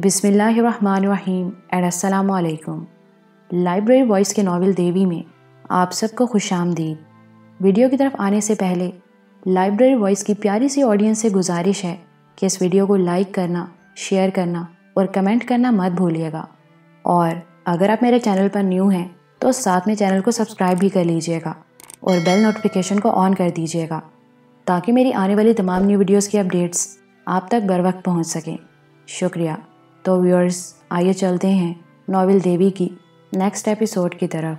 बिसमीम and library voice के novel देवी में आप सबको खुश आमदीद वीडियो की तरफ़ आने से पहले, लाइब्रेरी वॉइस की प्यारी सी ऑडियंस से गुजारिश है कि इस वीडियो को लाइक करना, शेयर करना और कमेंट करना मत भूलिएगा। और अगर आप मेरे चैनल पर न्यू हैं तो साथ में चैनल को सब्सक्राइब भी कर लीजिएगा और बेल नोटिफिकेशन को ऑन कर दीजिएगा, ताकि मेरी आने वाली तमाम न्यू वीडियोस की अपडेट्स आप तक बर वक्त पहुँच सकें। शुक्रिया। तो व्यूअर्स आइए चलते हैं नॉवल देवी की नेक्स्ट एपिसोड की तरफ़।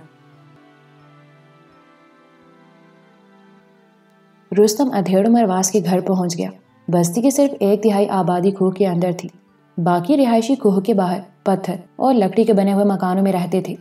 रुस्तम अधेड़ उमरवास के घर पहुँच गया। बस्ती की सिर्फ़ एक तिहाई आबादी खूह के अंदर थी। बाकी रिहायशी खूह के बाहर पत्थर और लकड़ी के बने हुए मकानों में रहते थे।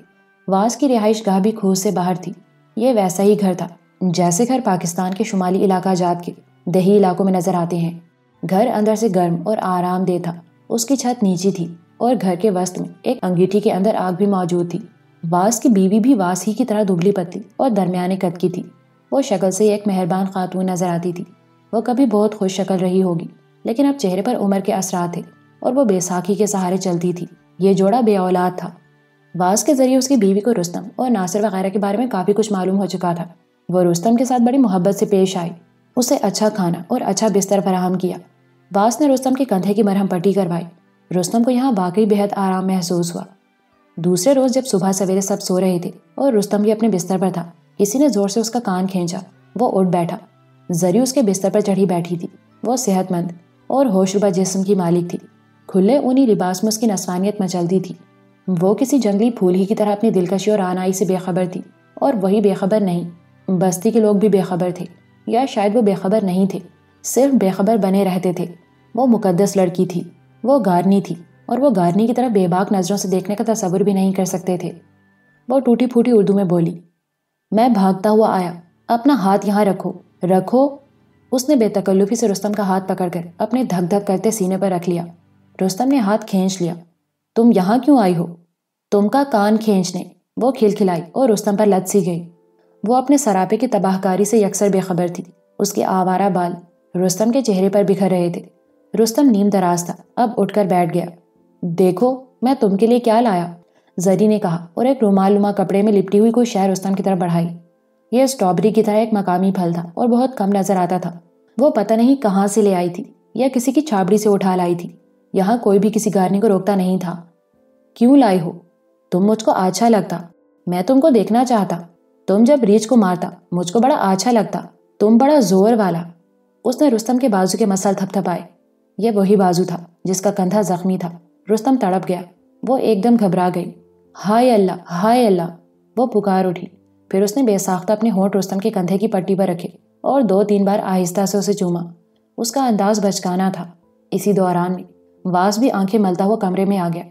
वास की रिहाइश गाह भी खूह से बाहर थी। ये वैसा ही घर था, जैसे घर पाकिस्तान के शुमाली इलाका जात के दही इलाकों में नज़र आते हैं। घर अंदर से गर्म और आरामदेह था। उसकी छत नीची थी और घर के वस्त्र में एक अंगीठी के अंदर आग भी मौजूद थी। वास की बीवी भी वास ही की तरह दुबली पतली और दरमियाने कद की थी। वो शक्ल से एक मेहरबान खातून नज़र आती थी। वो कभी बहुत खुश शक्ल रही होगी, लेकिन अब चेहरे पर उम्र के असरा थे और वो बेसाखी के सहारे चलती थी। ये जोड़ा बे औलाद था। वास के ज़रिए उसकी बीवी को रुस्तम और नासिर वगैरह के बारे में काफ़ी कुछ मालूम हो चुका था। वो रुस्तम के साथ बड़ी मोहब्बत से पेश आई। उसे अच्छा खाना और अच्छा बिस्तर फराहम किया। वास ने रुस्तम के कंधे की मरहम पट्टी करवाई। रुस्तम को यहाँ वाकई बेहद आराम महसूस हुआ। दूसरे रोज जब सुबह सवेरे सब सो रहे थे और रुस्तम भी अपने बिस्तर पर था किसी ने ज़ोर से उसका कान खींचा। वो उठ बैठा। जरी उसके बिस्तर पर चढ़ी बैठी थी। वो सेहतमंद और होशरुबा जिस्म की मालिक थी। खुले ऊनी लिबास में उसकी नस्वानियत मचलती थी। वो किसी जंगली फूल ही की तरह अपनी दिलकशी और आनाई से बेखबर थी और वही बेखबर नहीं, बस्ती के लोग भी बेखबर थे या शायद वो बेखबर नहीं थे, सिर्फ़ बेखबर बने रहते थे। वो मुकदस लड़की थी, वो गारनी थी और वो गारनी की तरह बेबाक नज़रों से देखने का तस्वुर भी नहीं कर सकते थे। वो टूटी फूटी उर्दू में बोली, मैं भागता हुआ आया, अपना हाथ यहाँ रखो रखो। उसने बेतकल्लुफी से रुस्तम का हाथ पकड़कर अपने धक धक करते सीने पर रख लिया। रुस्तम ने हाथ खींच लिया, तुम यहाँ क्यों आई हो? तुम का कान खींचने, वो खिलखिलाई और रुस्तम पर लद सी गई। वो अपने सरापे की तबाहकारी से यकसर बेखबर थी, उसके आवारा बाल रुस्तम के चेहरे पर बिखर रहे थे। रुस्तम नीम दराज था। अब उठकर बैठ गया। देखो, मैं तुमके लिए क्या लाया? जरी ने कहा, और एक रुमालुमा कपड़े में लिपटी हुई कोई शहर रुस्तम की तरफ़ बढ़ाई। यह स्ट्रॉबेरी की तरह एक मकामी फल था और बहुत कम नज़र आता था। वो पता नहीं कहाँ से ले आई थी, या किसी की छाबड़ी से उठा लाई थी। यहाँ कोई भी किसी गारने को रोकता नहीं था। क्यों लाई हो? तुम मुझको अच्छा लगता। मैं तुमको देखना चाहता। तुम जब रीछ को मारता, मुझको बड़ा अच्छा लगता। तुम बड़ा ज़ोर वाला। उसने रुस्तम के बाजू के मसल थपथपाए। यह वही बाजू था, जिसका कंधा जख्मी था। रुस्तम तड़प गया। वो एकदम घबरा गई। हाय अल्लाह हाय अल्लाह। वो पुकार उठी। फिर उसने बेसाख्ता अपने होंठ रुस्तम के कंधे की पट्टी पर रखे और दो तीन बार आहिस्ता से उसे चूमा। उसका अंदाज बचकाना था। इसी दौरान में वास भी आँखें मलता हुआ कमरे में आ गया।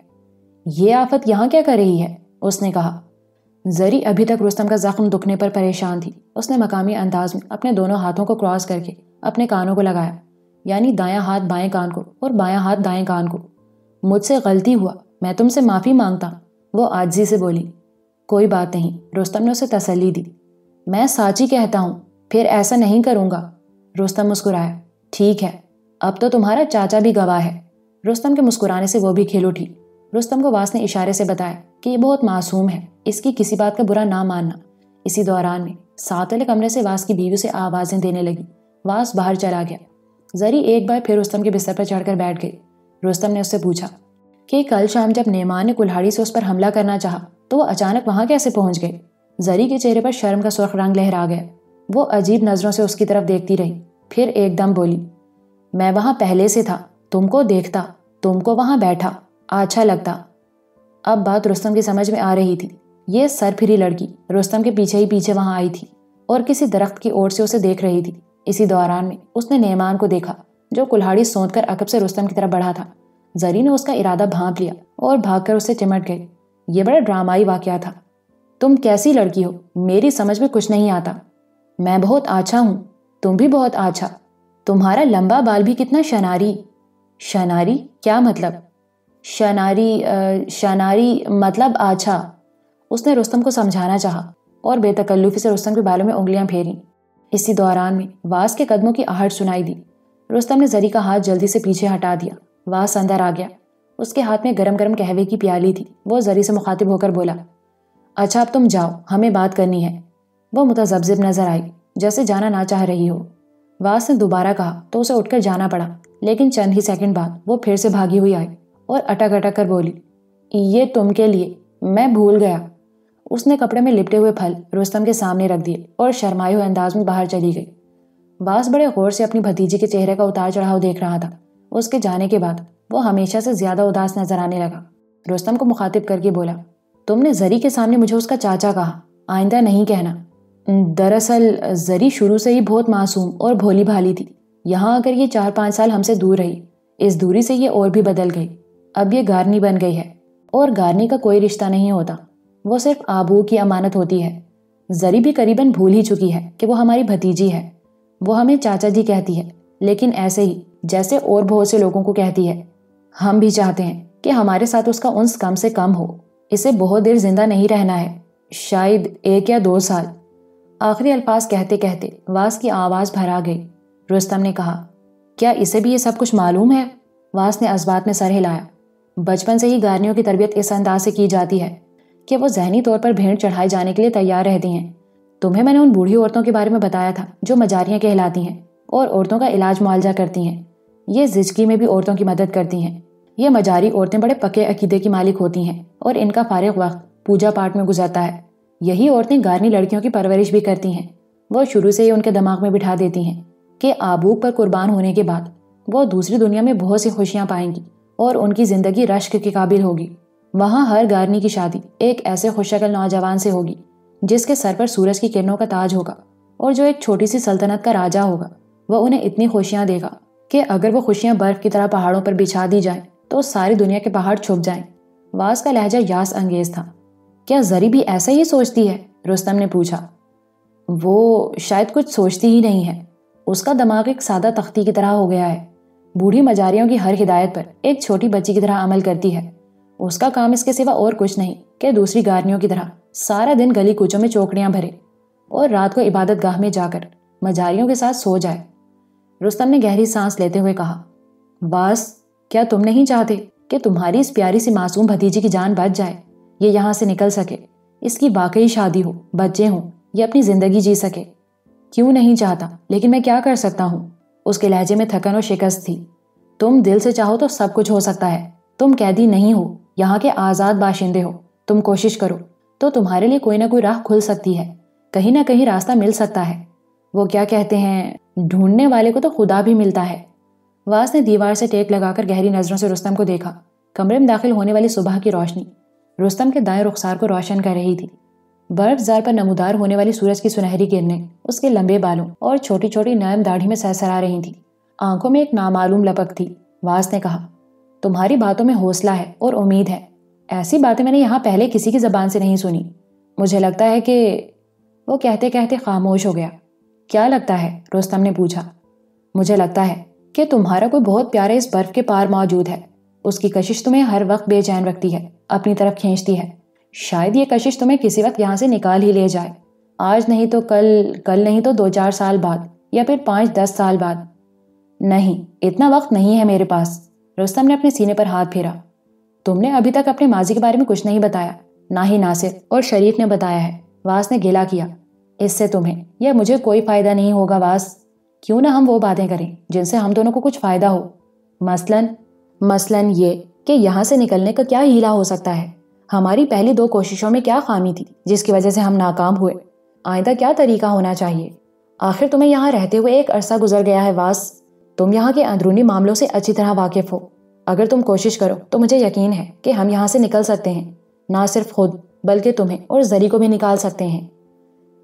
ये आफत यहाँ क्या कर रही है? उसने कहा। जरी अभी तक रुस्तम का जख्म दुखने पर परेशान थी। उसने मकामी अंदाज में अपने दोनों हाथों को क्रॉस करके अपने कानों को लगाया। यानी दायां हाथ बाएँ कान को और बायां हाथ दाएँ कान को। मुझसे गलती हुआ, मैं तुमसे माफ़ी माँगता, वो आजी से बोली, कोई बात नहीं, रुस्तम ने उसे तसली दी। मैं साची कहता हूँ, फिर ऐसा नहीं करूँगा। रुस्तम मुस्कुराया, ठीक है, अब तो तुम्हारा चाचा भी गवाह है। रुस्तम के मुस्कुराने से वो भी खेल उठी। रुस्तम को वास ने इशारे से बताया कि ये बहुत मासूम है, इसकी किसी बात का बुरा ना मानना। इसी दौरान में सात वाले कमरे से वास की बीवी से आवाज़ें देने लगी। वास बाहर चला गया। जरी एक बार फिर रुस्तम के बिस्तर पर चढ़कर बैठ गई। रुस्तम ने उससे पूछा, कि कल शाम जब नेमान ने कुल्हाड़ी से उस पर हमला करना चाहा तो वो अचानक वहाँ कैसे पहुँच गए जरी के चेहरे पर शर्म का सुर्ख रंग लहरा गया। वो अजीब नज़रों से उसकी तरफ़ देखती रही, फिर एकदम बोली, मैं वहाँ पहले से था, तुमको देखता, तुमको वहाँ बैठा अच्छा लगता। अब बात रुस्तम की समझ में आ रही थी। ये सर फिरी लड़की रुस्तम के पीछे ही पीछे वहाँ आई थी और किसी दरख्त की ओर से उसे देख रही थी। इसी दौरान में उसने नेमान को देखा, जो कुल्हाड़ी सोच कर अकब से रुस्तम की तरफ़ बढ़ा था। जरी ने उसका इरादा भांप लिया और भागकर उससे चिमट गई ये बड़ा ड्रामाई वाक्य था। तुम कैसी लड़की हो? मेरी समझ में कुछ नहीं आता। मैं बहुत अच्छा हूँ, तुम भी बहुत अच्छा तुम्हारा लंबा बाल भी कितना शनारी। शनारी? क्या मतलब? शनारी शनारी मतलब आछा। उसने रुस्तम को समझाना चाहा और बेतकल्लुफी से रुस्तम के बालों में उंगलियाँ फेरी। इसी दौरान में वास के कदमों की आहट सुनाई दी। रुस्तम ने जरी का हाथ जल्दी से पीछे हटा दिया। वास अंदर आ गया। उसके हाथ में गरम गरम कहवे की प्याली थी। वो जरी से मुखातिब होकर बोला अच्छा अब तुम जाओ। हमें बात करनी है। वो मुतजबजिब नज़र आई, जैसे जाना ना चाह रही हो। वास ने दोबारा कहा तो उसे उठकर जाना पड़ा, लेकिन चंद ही सेकंड बाद वो फिर से भागी हुई आई और अटक अटक कर बोली, ये तुम के लिए, मैं भूल गया। उसने कपड़े में लिपटे हुए फल, रुस्तम के सामने रख दिए और शर्माए हुए अंदाज में बाहर चली गई। बास बड़े गौर से अपनी भतीजी के चेहरे का उतार चढ़ाव देख रहा था। उसके जाने के बाद वो हमेशा से ज़्यादा उदास नज़र आने लगा। रुस्तम को मुखातिब करके बोला, तुमने जरी के सामने मुझे उसका चाचा कहा। आइंदा नहीं कहना। दरअसल, जरी शुरू से ही बहुत मासूम और भोली भाली थी। यहाँ आकर ये चार पाँच साल हमसे दूर रही, इस दूरी से ये और भी बदल गई। अब ये गारनी बन गई है और गारनी का कोई रिश्ता नहीं होता। वो सिर्फ़ आबू की अमानत होती है। जरी भी करीबन भूल ही चुकी है कि वो हमारी भतीजी है। वो हमें चाचा जी कहती है, लेकिन ऐसे ही, जैसे और बहुत से लोगों को कहती है, हम भी चाहते हैं कि हमारे साथ उसका उन्स कम से कम हो। इसे बहुत देर ज़िंदा नहीं रहना है। शायद एक या दो साल। आखिरी अल्फाज कहते कहते वास की आवाज़ भरा गई। रुस्तम ने कहा, क्या इसे भी ये सब कुछ मालूम है? वास ने असबात में सर हिलाया। बचपन से ही गारनियों की तरबियत इस अंदाज से की जाती है। कि वो जहनी तौर पर भेड़ चढ़ाए जाने के लिए तैयार रहती हैं। तुम्हें मैंने उन बूढ़ी औरतों के बारे में बताया था, जो मजारियाँ कहलाती हैं और औरतों का इलाज मुआवजा करती हैं। ये जिजकी में भी औरतों की मदद करती हैं। ये मजारी औरतें बड़े पके अकीदे की मालिक होती हैं और इनका फारग वक्त पूजा पाठ में गुजरता है। यही औरतें गारनी लड़कियों की परवरिश भी करती हैं। वो शुरू से ही उनके दिमाग में बिठा देती हैं कि आबूक पर कुर्बान होने के बाद वो दूसरी दुनिया में बहुत सी खुशियाँ पाएँगी और उनकी ज़िंदगी रश्क के काबिल होगी। वहाँ हर गारनी की शादी एक ऐसे खुशकल नौजवान से होगी, जिसके सर पर सूरज की किरणों का ताज होगा और जो एक छोटी सी सल्तनत का राजा होगा, वह उन्हें इतनी खुशियाँ देगा कि अगर वो खुशियाँ बर्फ़ की तरह पहाड़ों पर बिछा दी जाए तो सारी दुनिया के पहाड़ छुप जाएँ। वास का लहजा यास अंगेज था। क्या जरी भी ऐसा ही सोचती है? रुस्तम ने पूछा। वो शायद कुछ सोचती ही नहीं है। उसका दिमाग एक सादा तख्ती की तरह हो गया है। बूढ़ी मजारियों की हर हिदायत पर एक छोटी बच्ची की तरह अमल करती है। उसका काम इसके सिवा और कुछ नहीं कि दूसरी गारनियों की तरह? सारा दिन गली कूचों में चौकड़ियाँ भरे और रात को इबादत गाह में जाकर मजारियों के साथ सो जाए। रुस्तम ने गहरी सांस लेते हुए कहा, बस, क्या तुम नहीं चाहते कि तुम्हारी इस प्यारी सी मासूम भतीजी की जान बच जाए? ये यहाँ से निकल सके। इसकी वाकई शादी हो, बच्चे हों, ये अपनी ज़िंदगी जी सके। क्यों नहीं चाहता? लेकिन मैं क्या कर सकता हूँ? उसके लहजे में थकन और शिकस्त थी। तुम दिल से चाहो तो सब कुछ हो सकता है। तुम कैदी नहीं हो, यहाँ के आज़ाद बाशिंदे हो, तुम कोशिश करो तो तुम्हारे लिए कोई ना कोई राह खुल सकती है, कहीं ना कहीं रास्ता मिल सकता है। वो क्या कहते हैं, ढूँढने वाले को तो खुदा भी मिलता है। वास ने दीवार से टेक लगाकर गहरी नज़रों से रुस्तम को देखा, कमरे में दाखिल होने वाली सुबह की रोशनी, रुस्तम के दाएँ रुखसार को रोशन कर रही थी। बर्फ़ जार पर नमूदार होने वाली सूरज की सुनहरी किरणें, उसके लंबे बालों और छोटी छोटी नरम दाढ़ी में सहसरा रही थी। आँखों में एक नामालूम लपक थी, वास ने कहा तुम्हारी बातों में हौसला है और उम्मीद है। ऐसी बातें मैंने यहाँ पहले किसी की जबान से नहीं सुनी। मुझे लगता है कि वो कहते कहते खामोश हो गया। क्या लगता है? रोस्तम ने पूछा। मुझे लगता है कि तुम्हारा कोई बहुत प्यारा इस बर्फ़ के पार मौजूद है। उसकी कशिश तुम्हें हर वक्त बेचैन रखती है, अपनी तरफ़ खींचती है। शायद ये कशिश तुम्हें किसी वक्त यहाँ से निकाल ही ले जाए। आज नहीं तो कल कल नहीं तो दो चार साल बाद या फिर पाँच दस साल बाद। नहीं, इतना वक्त नहीं है मेरे पास। रुस्तम ने अपने सीने पर हाथ फेरा। तुमने अभी तक अपने माजी के बारे में कुछ नहीं बताया, ना ही नासिर और शरीफ ने बताया है। वास ने गिला किया, इससे तुम्हें या मुझे कोई फ़ायदा नहीं होगा वास। क्यों ना हम वो बातें करें, जिनसे हम दोनों को कुछ फ़ायदा हो। मसलन मसलन ये कि यहाँ से निकलने का क्या हीला हो सकता है? हमारी पहली दो कोशिशों में क्या खामी थी, जिसकी वजह से हम नाकाम हुए? आइंदा क्या तरीका होना चाहिए? आखिर तुम्हें यहाँ रहते हुए एक अरसा गुजर गया है वास। तुम यहाँ के अंदरूनी मामलों से अच्छी तरह वाकिफ हो। अगर तुम कोशिश करो तो मुझे यकीन है कि हम यहाँ से निकल सकते हैं। ना सिर्फ़ खुद, बल्कि तुम्हें और जरी को भी निकाल सकते हैं।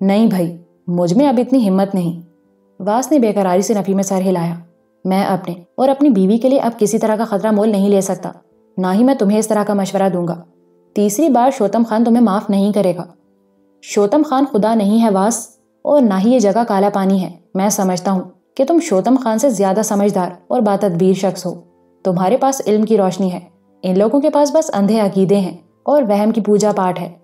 नहीं भाई, मुझमें अब इतनी हिम्मत नहीं। वास ने बेकरारी से नफी में सर हिलाया। मैं अपने और अपनी बीवी के लिए अब किसी तरह का खतरा मोल नहीं ले सकता। ना ही मैं तुम्हें इस तरह का मशवरा दूँगा। तीसरी बार शोतम खान तुम्हें माफ़ नहीं करेगा। शोतम खान खुदा नहीं है वास, और ना ही ये जगह काला पानी है। मैं समझता हूँ। कि तुम शोतम खान से ज़्यादा समझदार और बातदबीर शख्स हो। तुम्हारे पास इल्म की रोशनी है। इन लोगों के पास बस अंधे अकीदे हैं और वहम की पूजा पाठ है।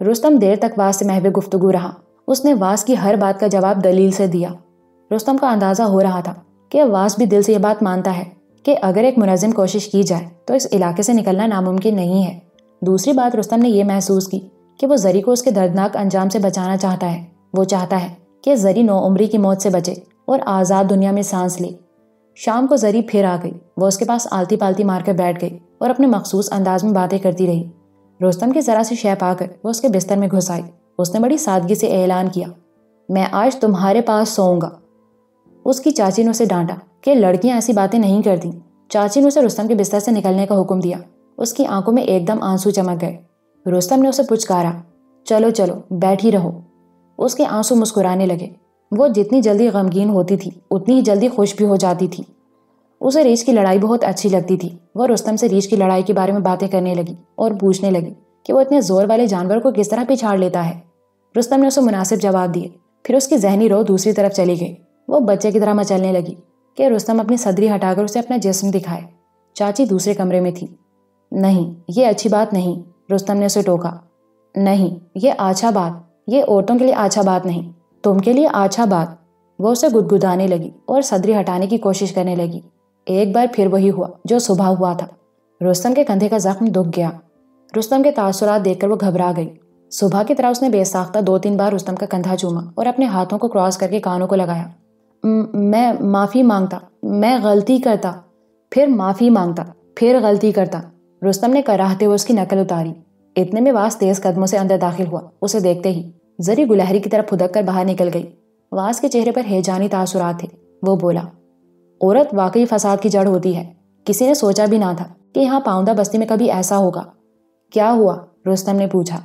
रुस्तम देर तक वास से महवे गुफ्तगु रहा। उसने वास की हर बात का जवाब दलील से दिया। रुस्तम का अंदाज़ा हो रहा था कि वास भी दिल से यह बात मानता है कि अगर एक मुनजिम कोशिश की जाए तो इस इलाके से निकलना नामुमकिन नहीं है। दूसरी बात रुस्तम ने यह महसूस की कि वो जरी को उसके दर्दनाक अंजाम से बचाना चाहता है। वो चाहता है कि जरी नौ उम्री की मौत से बचे। और आज़ाद दुनिया में सांस ली। शाम को जरी फिर आ गई। वह उसके पास आलती पालती मारकर बैठ गई और अपने मखसूस अंदाज में बातें करती रही। रोस्तम की ज़रा सी शय पाकर वो उसके बिस्तर में घुस आई। उसने बड़ी सादगी से ऐलान किया, मैं आज तुम्हारे पास सोऊँगा। उसकी चाची ने उसे डांटा कि लड़कियाँ ऐसी बातें नहीं करती। चाची ने उसे रुस्तम के बिस्तर से निकलने का हुक्म दिया। उसकी आँखों में एकदम आँसू चमक गए। रुस्तम ने उसे पुचकारा, चलो चलो, बैठ ही रहो। उसके आँसू मुस्कुराने लगे। वो जितनी जल्दी गमगीन होती थी, उतनी ही जल्दी खुश भी हो जाती थी। उसे रीछ की लड़ाई बहुत अच्छी लगती थी। वह रुस्तम से रीछ की लड़ाई के बारे में बातें करने लगी और पूछने लगी कि वो इतने ज़ोर वाले जानवर को किस तरह पिछाड़ लेता है। रुस्तम ने उसे मुनासिब जवाब दिए। फिर उसकी जहनी रो दूसरी तरफ़ चली गई। वो बच्चे की तरह मचलने लगी कि रुस्तम अपनी सदरी हटाकर उसे अपना जिस्म दिखाए। चाची दूसरे कमरे में थी। नहीं, ये अच्छी बात नहीं, रुस्तम ने उसे टोका। नहीं, ये अच्छा बात, ये औरतों के लिए अच्छा बात नहीं। तुम के लिए अच्छा बात। वो उसे गुदगुदाने लगी और सदरी हटाने की कोशिश करने लगी। एक बार फिर वही हुआ, जो सुबह हुआ था। रुस्तम के कंधे का जख्म दुख गया। रुस्तम के तासुरात देखकर वो घबरा गई। सुबह की तरह उसने बेसाख्ता दो तीन बार रुस्तम का कंधा चूमा और अपने हाथों को क्रॉस करके कानों को लगाया। मैं माफ़ी माँगता, मैं गलती करता, फिर माफ़ी माँगता, फिर गलती करता। रुस्तम ने कराहते हुए उसकी नकल उतारी। इतने में वास तेज कदमों से अंदर दाखिल हुआ, उसे देखते ही। जरी गुलहरी की तरफ़ फुदक कर बाहर निकल गई। वास के चेहरे पर हेजानी तासुरात थे। वो बोला, औरत वाकई फसाद की जड़ होती है। किसी ने सोचा भी ना था कि यहाँ पाउंदा बस्ती में कभी ऐसा होगा। क्या हुआ? रुस्तम ने पूछा।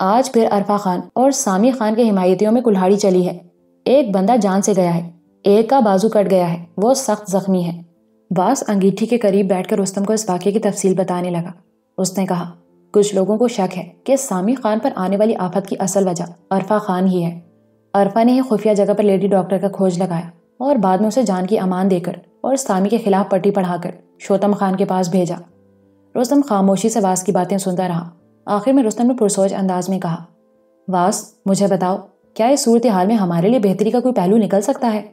आज फिर अरफा खान और सामी खान के हिमायतियों में कुल्हाड़ी चली है। एक बंदा जान से गया है। एक का बाजू कट गया है। वो सख्त जख्मी है। बास अंगीठी के करीब बैठकर रुस्तम को इस वाक्य की तफसील बताने लगा। उसने कहा कुछ लोगों को शक है कि सामी खान पर आने वाली आफत की असल वजह अरफा खान ही है। अरफा ने ही खुफिया जगह पर लेडी डॉक्टर का खोज लगाया और बाद में उसे जान की अमान देकर और सामी के खिलाफ पट्टी पढ़ाकर शोतम खान के पास भेजा। रुस्तम खामोशी से वास की बातें सुनता रहा। आखिर में रुस्तम ने पुरसोच अंदाज में कहा, वास, मुझे बताओ, क्या इस सूरत हाल में हमारे लिए बेहतरी का कोई पहलू निकल सकता है?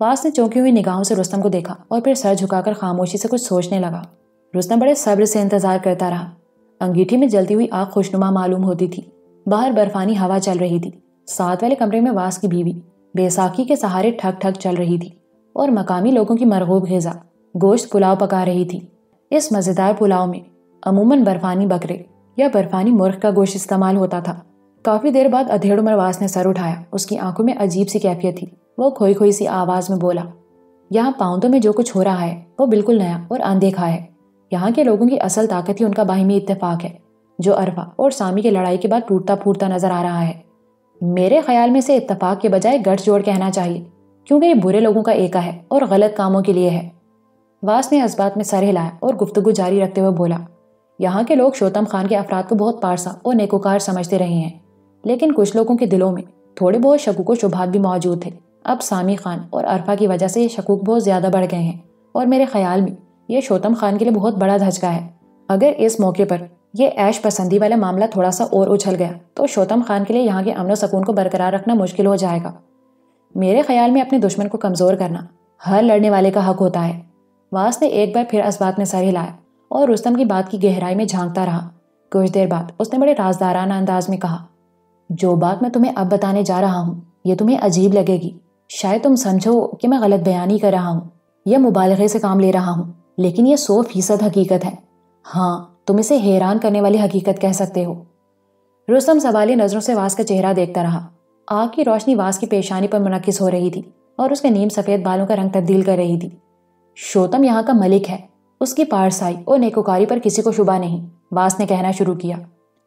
वास ने चौंकी हुई निगाहों से रुस्तम को देखा और फिर सर झुकाकर खामोशी से कुछ सोचने लगा। रुस्तम बड़े सब्र से इंतज़ार करता रहा। अंगीठी में जलती हुई आग खुशनुमा मालूम होती थी। बाहर बर्फानी हवा चल रही थी। साथ वाले कमरे में वास की बीवी, बैसाखी के सहारे ठक ठक चल रही थी और मकामी लोगों की मरगूब गजा गोश्त पुलाव पका रही थी। इस मज़ेदार पुलाव में अमूमन बर्फानी बकरे या बर्फानी मुर्ख का गोश्त इस्तेमाल होता था। काफ़ी देर बाद अधेड़ मरवास ने सर उठाया। उसकी आँखों में अजीब सी कैफियत थी। वो खोई खोई सी आवाज़ में बोला, यहाँ पाउंदों में जो कुछ हो रहा है, वो बिल्कुल नया और अनदेखा है। यहाँ के लोगों की असल ताकत ही उनका बाहिमी इत्तेफाक है, जो अरफा और सामी की लड़ाई के बाद टूटता फूटता नज़र आ रहा है। मेरे ख्याल में से इत्तेफाक के बजाय गठजोड़ कहना चाहिए, क्योंकि ये बुरे लोगों का एका है और गलत कामों के लिए है। वास ने इस बात में सर हिलाया और गुफ्तगु जारी रखते हुए बोला, यहाँ के लोग शोतम खान के अफराद को बहुत पारसा और नेकोकार समझते रहे हैं, लेकिन कुछ लोगों के दिलों में थोड़े बहुत शकूक शुभात भी मौजूद थे। अब सामी खान और अरफा की वजह से ये शकूक बहुत ज़्यादा बढ़ गए हैं और मेरे ख्याल में ये शोतम खान के लिए बहुत बड़ा धचका है। अगर इस मौके पर यह ऐश पसंदी वाला मामला थोड़ा सा और उछल गया तो शोतम खान के लिए यहाँ के अमन सकून को बरकरार रखना मुश्किल हो जाएगा। मेरे ख्याल में अपने दुश्मन को कमज़ोर करना हर लड़ने वाले का हक होता है। वास ने एक बार फिर इस बात में सर हिलाया और रुस्तम की बात की गहराई में झांकता रहा। कुछ देर बाद उसने बड़े राजदाराना अंदाज में कहा, जो बात मैं तुम्हें अब बताने जा रहा हूँ, ये तुम्हें अजीब लगेगी। शायद तुम समझो कि मैं गलत बयानी कर रहा हूँ। या मुबालगे से काम ले रहा हूँ। लेकिन यह सौ फ़ीसद हकीकत है। हाँ तुम इसे हैरान करने वाली हकीकत कह सकते हो। रुस्तम सवाली नज़रों से वास का चेहरा देखता रहा। आग की रोशनी वास की पेशानी पर मुनकिस हो रही थी और उसके नीम सफ़ेद बालों का रंग तब्दील कर रही थी। शोतम यहाँ का मलिक है। उसकी पारसाई और नेकोकारी पर किसी को शुबा नहीं, वास ने कहना शुरू किया।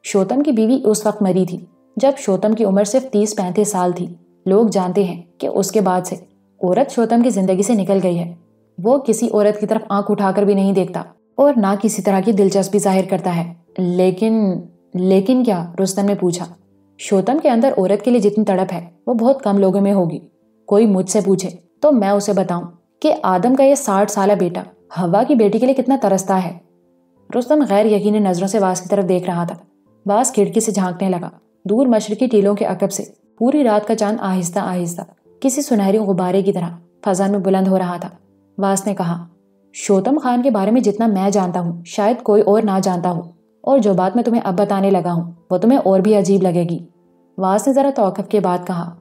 शोतम की बीवी उस वक्त मरी थी, जब शोतम की उम्र सिर्फ़ तीस पैंतीस साल थी। लोग जानते हैं कि उसके बाद से औरत शोतम की ज़िंदगी से निकल गई है। वो किसी औरत की तरफ़ आँख उठाकर भी नहीं देखता और ना किसी तरह की दिलचस्पी ज़ाहिर करता है। लेकिन लेकिन क्या? रुस्तम ने पूछा। शोतम के अंदर औरत के लिए जितनी तड़प है, वो बहुत कम लोगों में होगी। कोई मुझसे पूछे तो मैं उसे बताऊँ कि आदम का ये साठ साल बेटा हवा की बेटी के लिए कितना तरसता है। रुस्तम गैर यकीनी नज़रों से वास की तरफ़ देख रहा था। वास खिड़की से झांकने लगा। दूर मशरकी टीलों के अकब से पूरी रात का चाँद आहिस्ता आहिस्ता किसी सुनहरी गुब्बारे की तरह फजा में बुलंद हो रहा था। वास ने कहा, शोतम खान के बारे में जितना मैं जानता हूँ, शायद कोई और ना जानता हो। और जो बात मैं तुम्हें अब बताने लगा हूँ, वो तुम्हें और भी अजीब लगेगी। वास ने ज़रा तोकफ के बाद कहा,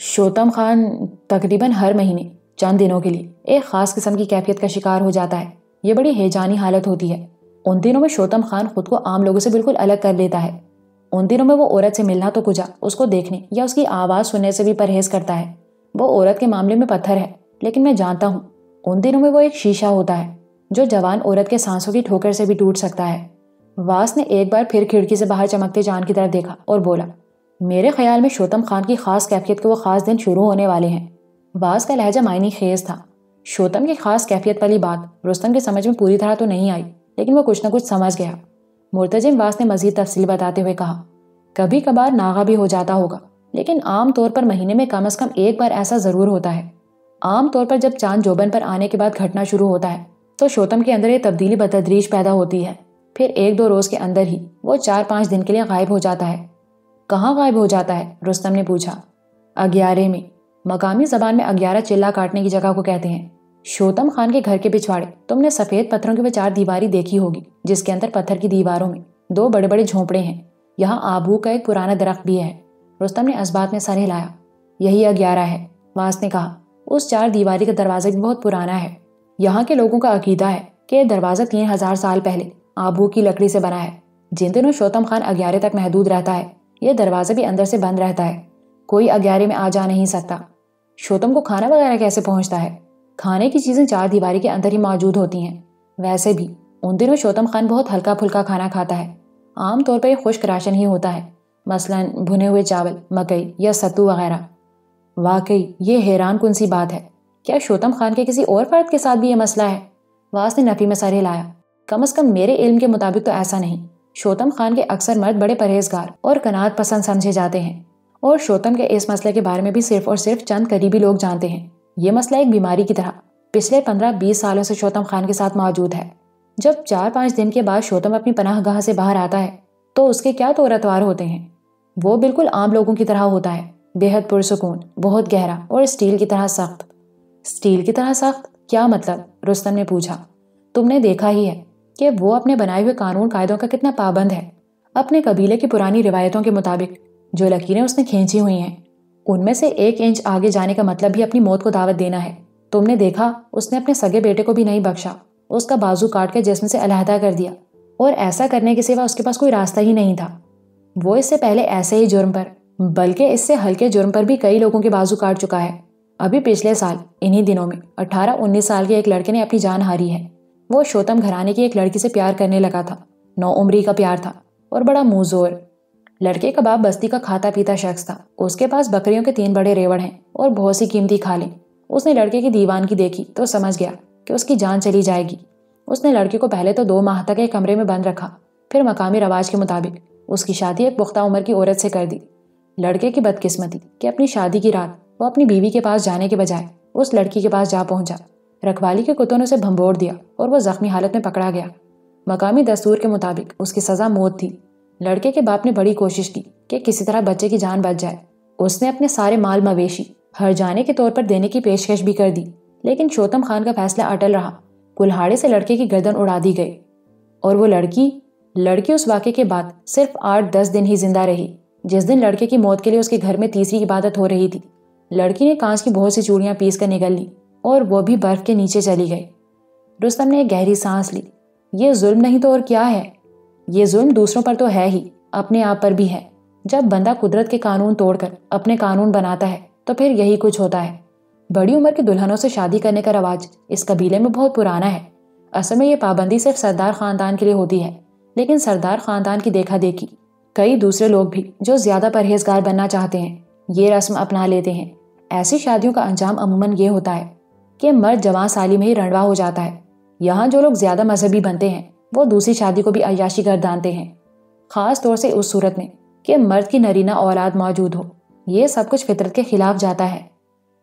शोतम खान तकरीबन हर महीने, चंद दिनों के लिए, एक ख़ास किस्म की कैफियत का शिकार हो जाता है। ये बड़ी हैजानी हालत होती है। उन दिनों में शोतम खान खुद को आम लोगों से बिल्कुल अलग कर लेता है। उन दिनों में वो औरत से मिलना तो कुछ उसको देखने या उसकी आवाज़ सुनने से भी परहेज करता है। वो औरत के मामले में पत्थर है, लेकिन मैं जानता हूँ उन दिनों में वो एक शीशा होता है, जो जवान औरत के सांसों की ठोकर से भी टूट सकता है। वास ने एक बार फिर खिड़की से बाहर चमकते चाँद की तरफ़ देखा और बोला, मेरे ख्याल में शोतम खान की खास कैफियत के वो खास दिन शुरू होने वाले हैं। वास का लहजा मायनी खेज था। शोतम की खास कैफियत वाली बात रुस्तम के समझ में पूरी तरह तो नहीं आई, लेकिन वो कुछ ना कुछ समझ गया। मुर्तजिम वास ने मजीद तफसील बताते हुए कहा कभी कभार नागा भी हो जाता होगा, लेकिन आम तौर पर महीने में कम अज कम एक बार ऐसा ज़रूर होता है। आम तौर पर जब चाँद जोबन पर आने के बाद घटना शुरू होता है तो शोतम के अंदर ये तब्दीली बतदरीज पैदा होती है। फिर एक दो रोज़ के अंदर ही वो चार पाँच दिन के लिए गायब हो जाता है। कहाँ गायब हो जाता है? रुस्तम ने पूछा। अग्यारह में। मकामी जबान में अग्यारह चिल्ला काटने की जगह को कहते हैं। शोतम खान के घर के पिछवाड़े, तुमने सफ़ेद पत्थरों की वो चार दीवारी देखी होगी, जिसके अंदर पत्थर की दीवारों में दो बड़े बड़े झोंपड़े हैं। यहाँ आबू का एक पुराना दरख्त भी है। रुस्तम ने इस बात में सर हिलाया। यही अग्यारह है, वास ने कहा। उस चार दीवारी का दरवाज़ा बहुत पुराना है। यहाँ के लोगों का अकीदा है कि यह दरवाज़ा तीन हज़ार साल पहले आबू की लकड़ी से बना है, जिन दिनों शोतम खान अग्यारे तक महदूद रहता है, यह दरवाज़ा भी अंदर से बंद रहता है। कोई अग्यारे में आ जा नहीं सकता। शोतम को खाना वगैरह कैसे पहुँचता है? खाने की चीज़ें चार दीवारी के अंदर ही मौजूद होती हैं। वैसे भी, उन दिनों शोतम खान बहुत हल्का फुल्का खाना खाता है। आमतौर पर यह खुश्क राशन ही होता है, मसलन भुने हुए चावल, मकई या सत्तू वगैरह। वाकई, ये हैरान कन सी बात है। क्या शोतम खान के किसी और फर्द के साथ भी ये मसला है? वास ने नफी में सर हिलाया। कम अज कम मेरे इल्म के मुताबिक तो ऐसा नहीं। शोतम खान के अक्सर मर्द बड़े परहेजगार और कनात पसंद समझे जाते हैं। और शोतम के इस मसले के बारे में भी सिर्फ़ और सिर्फ़ चंद करीबी लोग जानते हैं। ये मसला एक बीमारी की तरह पिछले पंद्रह बीस सालों से शोतम खान के साथ मौजूद है। जब चार पाँच दिन के बाद शोतम अपनी पनाह गाह से बाहर आता है तो उसके क्या तो रतवार होते हैं? वो बिल्कुल आम लोगों की तरह होता है। बेहद पुरसकून, बहुत गहरा और स्टील की तरह सख्त। स्टील की तरह सख्त? क्या मतलब? रुस्तम ने पूछा। तुमने देखा ही है कि वो अपने बनाए हुए कानून कायदों का कितना पाबंद है। अपने कबीले की पुरानी रिवायतों के मुताबिक, जो लकीरें उसने खींची हुई हैं, उनमें से एक इंच आगे जाने का मतलब भी अपनी मौत को दावत देना है। तुमने देखा, उसने अपने सगे बेटे को भी नहीं बख्शा। उसका बाजू काट के जिसम से अलहदा कर दिया। और ऐसा करने के सिवा उसके पास कोई रास्ता ही नहीं था। वो इससे पहले ऐसे ही जुर्म पर बल्कि इससे हल्के जुर्म पर भी कई लोगों के बाजू काट चुका है। अभी पिछले साल, इन्हीं दिनों में 18-19 साल के एक लड़के ने अपनी जान हारी है। वो शोतम घराने की एक लड़की से प्यार करने लगा था। नौ उम्री का प्यार था और बड़ा मुंहजोर लड़के का बाप बस्ती का खाता पीता शख्स था। उसके पास बकरियों के तीन बड़े रेवड़ हैं और बहुत सी कीमती खाले। उसने लड़के की दीवान की देखी तो समझ गया कि उसकी जान चली जाएगी। उसने लड़के को पहले तो दो माह तक एक कमरे में बंद रखा, फिर मकामी रवाज के मुताबिक उसकी शादी एक पुख्ता उम्र की औरत से कर दी। लड़के की बदकिस्मती, कि अपनी शादी की रात वो अपनी बीवी के पास जाने के बजाय उस लड़की के पास जा पहुँचा। रखवाली के कुत्तों ने उसे भंबोड़ दिया और वो जख्मी हालत में पकड़ा गया। मकामी दस्तूर के मुताबिक उसकी सज़ा मौत थी। लड़के के बाप ने बड़ी कोशिश की कि किसी तरह बच्चे की जान बच जाए। उसने अपने सारे माल मवेशी, हर जाने के तौर पर देने की पेशकश भी कर दी, लेकिन शोतम खान का फैसला अटल रहा। कुल्हाड़े से लड़के की गर्दन उड़ा दी गई। और वो लड़की लड़की उस वाक़े के बाद सिर्फ़ आठ दस दिन ही ज़िंदा रही। जिस दिन लड़के की मौत के लिए उसके घर में तीसरी इबादत हो रही थी, लड़की ने कांच की बहुत सी चूड़ियाँ पीस कर निकल ली और वो भी बर्फ़ के नीचे चली गई। रुस्तम ने एक गहरी सांस ली। ये जुल्म नहीं तो और क्या है? ये जुल्म दूसरों पर तो है ही, अपने आप पर भी है। जब बंदा कुदरत के कानून तोड़कर अपने कानून बनाता है तो फिर यही कुछ होता है। बड़ी उम्र के दुल्हनों से शादी करने का रवाज इस कबीले में बहुत पुराना है। असल में ये पाबंदी सिर्फ़ सरदार खानदान के लिए होती है, लेकिन सरदार खानदान की देखा देखी। कई दूसरे लोग भी जो ज़्यादा परहेजगार बनना चाहते हैं, ये रस्म अपना लेते हैं। ऐसी शादियों का अंजाम अमूमन ये होता है कि मर्द जवान साली में ही रणवा हो जाता है। यहाँ जो लोग ज़्यादा मजहबी बनते हैं, वो दूसरी शादी को भी अयाशी कर डालते हैं। खास तौर से उस सूरत में कि मर्द की नरीना औलाद मौजूद हो, ये सब कुछ फितरत के खिलाफ जाता है।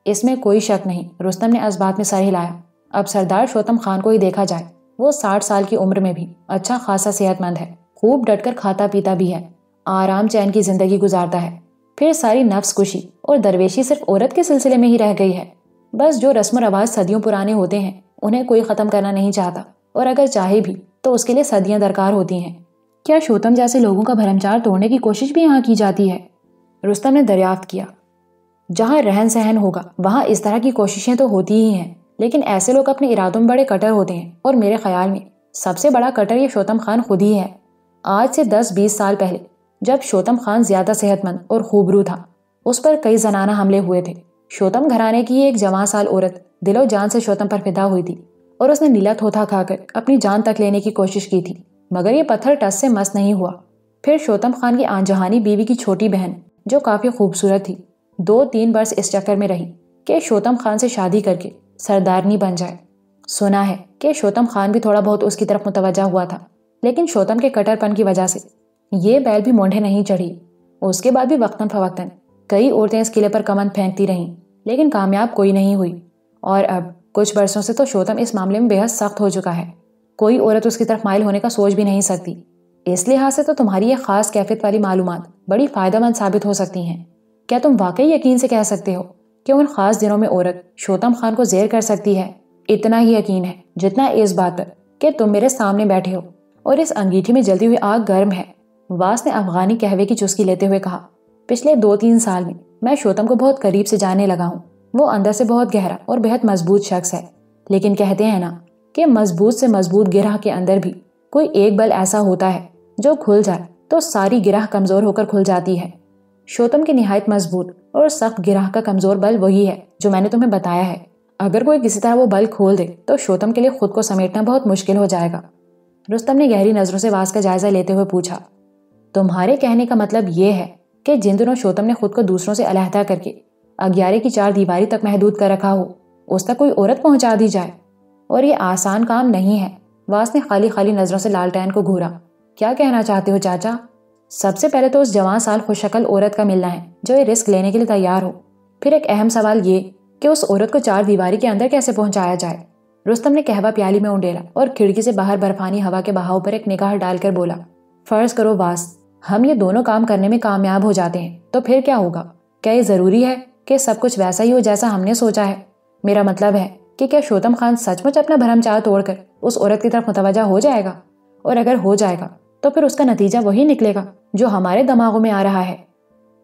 इसमें कोई शक नहीं, रुस्तम ने इस बात में सर हिलाया। अब सरदार शोतम खान को ही देखा जाए, वो साठ साल की उम्र में भी अच्छा खासा सेहतमंद है, खूब डटकर खाता पीता भी है। आराम चैन की ज़िंदगी गुजारता है। फिर सारी नफ्स खुशी और दरवेशी सिर्फ़ औरत के सिलसिले में ही रह गई है। बस जो रस्म रवाज सदियों पुराने होते हैं, उन्हें कोई ख़त्म करना नहीं चाहता। और अगर चाहे भी तो उसके लिए सदियाँ दरकार होती हैं। क्या शोतम जैसे लोगों का भरमचार तोड़ने की कोशिश भी यहाँ की जाती है? रुस्तम ने दरियाफ्त किया। जहाँ रहन सहन होगा, वहाँ इस तरह की कोशिशें तो होती ही हैं। लेकिन ऐसे लोग अपने इरादों में बड़े कटर होते हैं। और मेरे ख्याल में, सबसे बड़ा कटर ये शोतम खान खुद ही है। आज से दस बीस साल पहले जब शोतम खान ज़्यादा सेहतमंद और खूबरू था, उस पर कई जनाना हमले हुए थे। शोतम घराने की एक जवान साल औरत दिलो जान से शोतम पर फिदा हुई थी और उसने नीला थोथा खाकर अपनी जान तक लेने की कोशिश की थी, मगर ये पत्थर टस से मस्त नहीं हुआ। फिर शोतम खान की आनजहानी बीवी की छोटी बहन, जो काफ़ी खूबसूरत थी दो तीन वर्ष इस चक्कर में रही कि शोतम खान से शादी करके सरदारनी बन जाए। सुना है कि शोतम खान भी थोड़ा बहुत उसकी तरफ़ मुतवजा हुआ था, लेकिन शोतम के कटरपन की वजह से ये बैल भी मोढ़े नहीं चढ़ी। उसके बाद भी वक्तन फवक्तन, कई औरतें इस किले पर कमन फेंकती रहीं, लेकिन कामयाब कोई नहीं हुई। और अब, कुछ वर्षों से तो शोतम इस मामले में बेहद सख्त हो चुका है। कोई औरत उसकी तरफ़ माइल होने का सोच भी नहीं सकती। इस लिहाज से तो तुम्हारी ये खास कैफियत वाली मालूम बड़ी फ़ायदेमंद साबित हो सकती हैं। क्या तुम वाकई यकीन से कह सकते हो कि उन खास दिनों में औरत शोतम खान को जेर कर सकती है? इतना ही यकीन है, जितना इस बात पर कि तुम मेरे सामने बैठे हो और इस अंगीठी में जलती हुई आग गर्म है। वास ने अफगानी कहवे की चुस्की लेते हुए कहा, पिछले दो तीन साल में मैं शोतम को बहुत करीब से जाने लगा हूँ। वो अंदर से बहुत गहरा और बेहद मज़बूत शख्स है। लेकिन कहते हैं ना कि मज़बूत से मज़बूत गिरह के अंदर भी कोई एक बल ऐसा होता है जो खुल जाए तो सारी गिरह कमज़ोर होकर खुल जाती है। शोतम की नहायत मज़बूत और सख्त गिरह का कमज़ोर बल वही है जो मैंने तुम्हें बताया है। अगर कोई किसी तरह वो बल खोल दे तो शोतम के लिए खुद को समेटना बहुत मुश्किल हो जाएगा। रुस्तम ने गहरी नज़रों से वास का जायजा लेते हुए पूछा तुम्हारे कहने का मतलब ये है कि जिन दिनों शोतम ने खुद को दूसरों से अलहदा करके अग्यारे की चार दीवारी तक महदूद कर रखा हो, उस तक कोई औरत पहुँचा दी जाए। और ये आसान काम नहीं है। वास ने खाली खाली नज़रों से लालटेन को घूरा। क्या कहना चाहते हो चाचा? सबसे पहले तो उस जवान साल खुशकल औरत का मिलना है, जो ये रिस्क लेने के लिए तैयार हो। फिर एक अहम सवाल ये कि उस औरत को चार दीवारी के अंदर कैसे पहुँचाया जाए? रुस्तम ने कहवा प्याली में उंडेला और खिड़की से बाहर बर्फानी हवा के बहाव पर एक निगाह डालकर बोला फ़र्ज़ करो वास, हम ये दोनों काम करने में कामयाब हो जाते हैं तो फिर क्या होगा? क्या ये ज़रूरी है कि सब कुछ वैसा ही हो जैसा हमने सोचा है? मेरा मतलब है कि क्या शोतम खान सचमुच अपना भरम चाह तोड़कर उस औरत की तरफ़ मुतवजा हो जाएगा? और अगर हो जाएगा तो फिर उसका नतीजा वही निकलेगा, जो हमारे दिमागों में आ रहा है।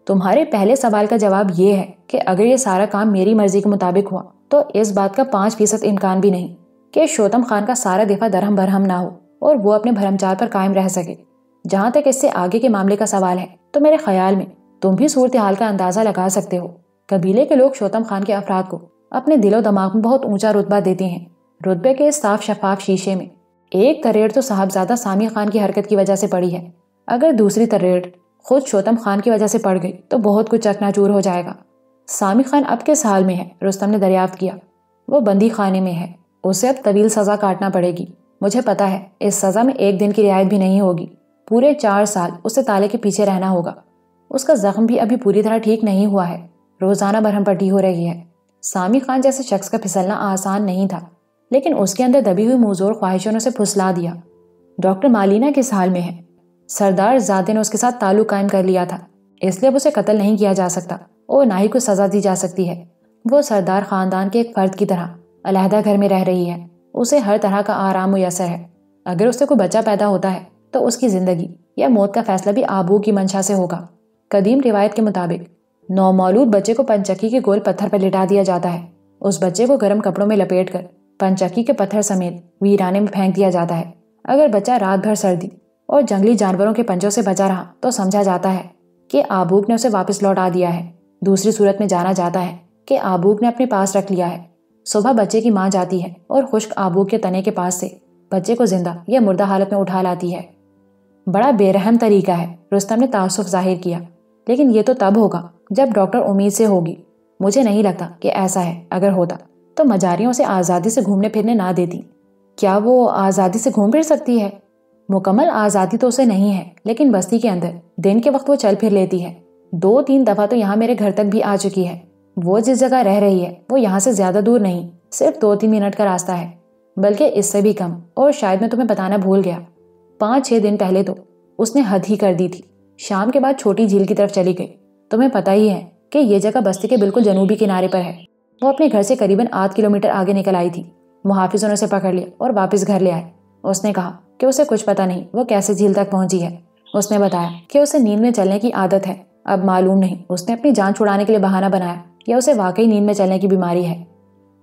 तुम्हारे पहले सवाल का जवाब ये है कि अगर ये सारा काम मेरी मर्ज़ी के मुताबिक हुआ तो इस बात का पाँच फ़ीसद इम्कान भी नहीं कि शोतम खान का सारा दिफा दरहम बरहम ना हो और वो अपने भरमचार पर कायम रह सके। जहाँ तक इससे आगे के मामले का सवाल है तो मेरे ख्याल में तुम भी सूरत हाल का अंदाज़ा लगा सकते हो। कबीले के लोग शोतम खान के अफराद को अपने दिलो दिमाग में बहुत ऊँचा रुतबा देते हैं। रुतबे के साफ़ शफाफ शीशे में एक तरेड़ तो साहबजादा सामी खान की हरकत की वजह से पड़ी है। अगर दूसरी तरेड़ खुद शोतम खान की वजह से पड़ गई तो बहुत कुछ चकनाचूर हो जाएगा। सामी खान अब किस हाल में है, रुस्तम ने दरियाफ्त किया। वो बंदी खाने में है। उसे अब तवील सजा काटना पड़ेगी। मुझे पता है, इस सजा में एक दिन की रियायत भी नहीं होगी। पूरे चार साल उसे ताले के पीछे रहना होगा। उसका जख्म भी अभी पूरी तरह ठीक नहीं हुआ है। रोज़ाना बरहम पट्टी हो रही है। सामी खान जैसे शख्स का फिसलना आसान नहीं था, लेकिन उसके अंदर दबी हुई मुजोर ख्वाहिशों ने उसे फुसला दिया। डॉक्टर मालिना किस हाल में है? सरदार जादे ने उसके साथ ताल्लुक कायम कर लिया था, इसलिए अब उसे कत्ल नहीं किया जा सकता, और ना ही कुछ सजा दी जा सकती है। वो सरदार खानदान के एक फर्द की तरह, अलहदा घर में रह रही है। उसे हर तरह का आराम मुयसर है। अगर उससे कोई बच्चा पैदा होता है तो उसकी ज़िंदगी या मौत का फैसला भी आबू की मंशा से होगा। कदीम रिवायत के मुताबिक नौमौलूद बच्चे को पंचक्की के गोल पत्थर पर लिटा दिया जाता है। उस बच्चे को गर्म कपड़ों में लपेट कर पंचक्की के पत्थर समेत वीराने में फेंक दिया जाता है। अगर बच्चा रात भर सर्दी और जंगली जानवरों के पंजों से बचा रहा तो समझा जाता है कि आबूक ने उसे वापस लौटा दिया है। दूसरी सूरत में जाना जाता है कि आबूक ने अपने पास रख लिया है। सुबह बच्चे की माँ जाती है और खुश्क आबूक के तने के पास से बच्चे को ज़िंदा या मुर्दा हालत में उठा लाती है। बड़ा बेरहम तरीका है, रुस्तम ने तासुफ ज़ाहिर किया। लेकिन ये तो तब होगा, जब डॉक्टर उम्मीद से होगी। मुझे नहीं लगता कि ऐसा है, अगर होता तो मजारियों से आज़ादी से घूमने फिरने ना देती। क्या वो आज़ादी से घूम फिर सकती है? मुकम्मल आज़ादी तो उसे नहीं है, लेकिन बस्ती के अंदर, दिन के वक्त वो चल फिर लेती है। दो तीन दफ़ा तो यहाँ मेरे घर तक भी आ चुकी है। वो जिस जगह रह रही है, वो यहाँ से ज़्यादा दूर नहीं, सिर्फ़ दो तीन मिनट का रास्ता है, बल्कि इससे भी कम, और शायद मैं तुम्हें बताना भूल गया। पाँच छः दिन पहले तो उसने हद ही कर दी थी। शाम के बाद छोटी झील की तरफ़ चली गई। तुम्हें पता ही है कि ये जगह बस्ती के बिल्कुल जनूबी किनारे पर है। वो अपने घर से करीबन आध किलोमीटर आगे निकल आई थी। मुहाफिज ने उसे पकड़ लिया और वापस घर ले आए। उसने कहा कि उसे कुछ पता नहीं, वो कैसे झील तक पहुँची है। उसने बताया कि उसे नींद में चलने की आदत है। अब मालूम नहीं, उसने अपनी जान छुड़ाने के लिए बहाना बनाया या उसे वाकई नींद में चलने की बीमारी है।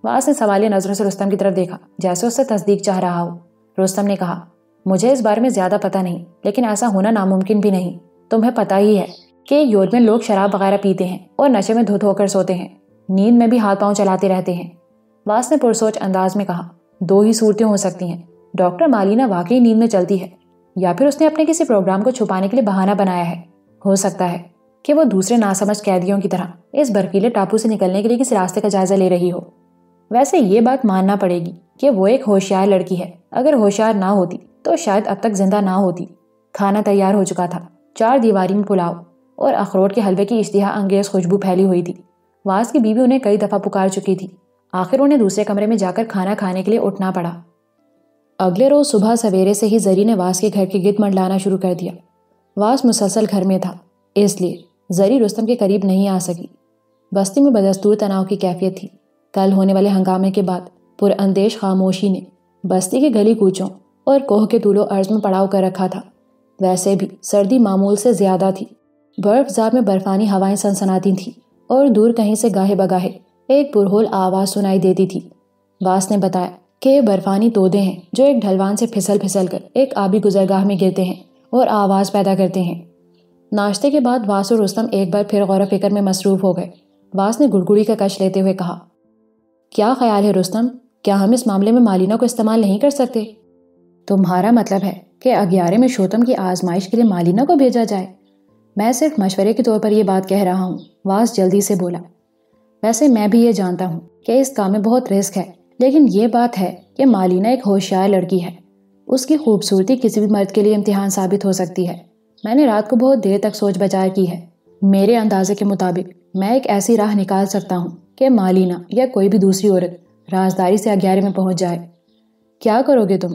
वास ने सवालिया नज़रों से रुस्तम की तरफ़ देखा, जैसे उससे तस्दीक चाह रहा हो। रुस्तम ने कहा मुझे इस बारे में ज़्यादा पता नहीं, लेकिन ऐसा होना नामुमकिन भी नहीं। तुम्हें पता ही है कि यूरोप में लोग शराब वगैरह पीते हैं और नशे में धुत होकर सोते हैं। नींद में भी हाथ पाँव चलाते रहते हैं। वास ने पुरसोच अंदाज में कहा, दो ही सूरतें हो सकती हैं। डॉक्टर मालिना वाकई नींद में चलती है, या फिर उसने अपने किसी प्रोग्राम को छुपाने के लिए बहाना बनाया है। हो सकता है कि वो दूसरे नासमझ कैदियों की तरह इस बर्फीले टापू से निकलने के लिए किसी रास्ते का जायजा ले रही हो। वैसे ये बात मानना पड़ेगी कि वो एक होशियार लड़की है। अगर होशियार ना होती तो शायद अब तक ज़िंदा ना होती। खाना तैयार हो चुका था। चार दीवारी में पुलाव और अखरोट के हलवे की इश्तिहा अंगेज खुशबू फैली हुई थी। वास की बीवी उन्हें कई दफ़ा पुकार चुकी थी। आखिर उन्हें दूसरे कमरे में जाकर खाना खाने के लिए उठना पड़ा। अगले रोज सुबह सवेरे से ही जरी ने वास के घर के गिद मंडलाना शुरू कर दिया। वास मुसलसल घर में था, इसलिए जरी रुस्तम के करीब नहीं आ सकी। बस्ती में बदस्तूर तनाव की कैफियत थी। कल होने वाले हंगामे के बाद पुरअंदेश खामोशी ने बस्ती के गली कूचों और कोह के तूलो अर्ज़ में पड़ाव कर रखा था। वैसे भी सर्दी मामूल से ज़्यादा थी। बर्फजार में बर्फानी हवाएँ सनसनाती थीं और दूर कहीं से गाहे बगाहे एक पुरहोल आवाज़ सुनाई देती थी। वास ने बताया कि ये बर्फानी तोदे हैं जो एक ढलवान से फिसल फिसल कर एक आबी गुजरगाह में गिरते हैं और आवाज़ पैदा करते हैं। नाश्ते के बाद वास और रुस्तम एक बार फिर गौर फ़िक्र में मसरूफ हो गए। वास ने गुड़गुड़ी का कश लेते हुए कहा, क्या ख्याल है रुस्तम? क्या हम इस मामले में मालिना को इस्तेमाल नहीं कर सकते? तुम्हारा मतलब है कि अग्यारे में शोतम की आजमाइश के लिए मालिना को भेजा जाए। मैं सिर्फ़ मशवरे के तौर पर यह बात कह रहा हूँ, वास जल्दी से बोला। वैसे मैं भी ये जानता हूँ कि इस काम में बहुत रिस्क है, लेकिन ये बात है कि मालिना एक होशियार लड़की है। उसकी खूबसूरती किसी भी मर्द के लिए इम्तिहान साबित हो सकती है। मैंने रात को बहुत देर तक सोच बचार की है। मेरे अंदाजे के मुताबिक मैं एक ऐसी राह निकाल सकता हूँ कि मालिना या कोई भी दूसरी औरत राजदारी से अग्यारे में पहुँच जाए। क्या करोगे तुम?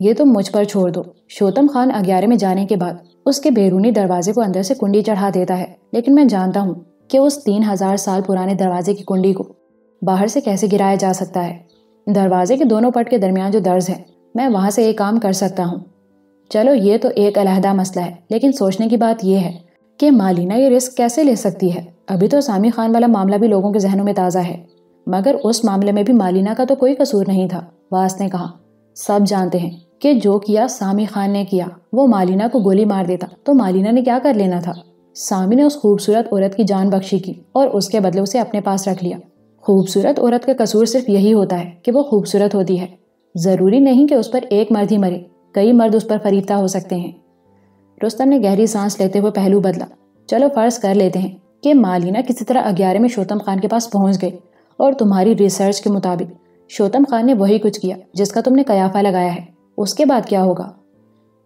ये तुम मुझ पर छोड़ दो। शोतम खान अग्यारे में जाने के बाद उसके बैरूनी दरवाजे को अंदर से कुंडी चढ़ा देता है। लेकिन मैं जानता हूँ कि उस तीन हज़ार साल पुराने दरवाजे की कुंडी को बाहर से कैसे गिराया जा सकता है। दरवाजे के दोनों पट के दरमियान जो दर्ज है, मैं वहाँ से एक काम कर सकता हूँ। चलो, ये तो एक अलहदा मसला है, लेकिन सोचने की बात यह है कि मालिना ये रिस्क कैसे ले सकती है? अभी तो सामी खान वाला मामला भी लोगों के जहनों में ताज़ा है। मगर उस मामले में भी मालिना का तो कोई कसूर नहीं था, वास ने कहा। सब जानते हैं। कि जो किया, सामी खान ने किया, वो मालिना को गोली मार देता। तो मालिना ने क्या कर लेना था? सामी ने उस खूबसूरत औरत की जान बख्शी की और उसके बदले उसे अपने पास रख लिया। खूबसूरत औरत का कसूर सिर्फ़ यही होता है कि वो खूबसूरत होती है। ज़रूरी नहीं कि उस पर एक मर्द ही मरे, कई मर्द उस पर फरीफ्ता हो सकते हैं। रुस्तम ने गहरी सांस लेते हुए पहलू बदला। चलो, फ़र्ज़ कर लेते हैं कि मालिना किसी तरह अग्यारह में शोतम खान के पास पहुँच गई और तुम्हारी रिसर्च के मुताबिक शोतम खान ने वही कुछ किया, जिसका तुमने कयाफा लगाया है। उसके बाद क्या होगा?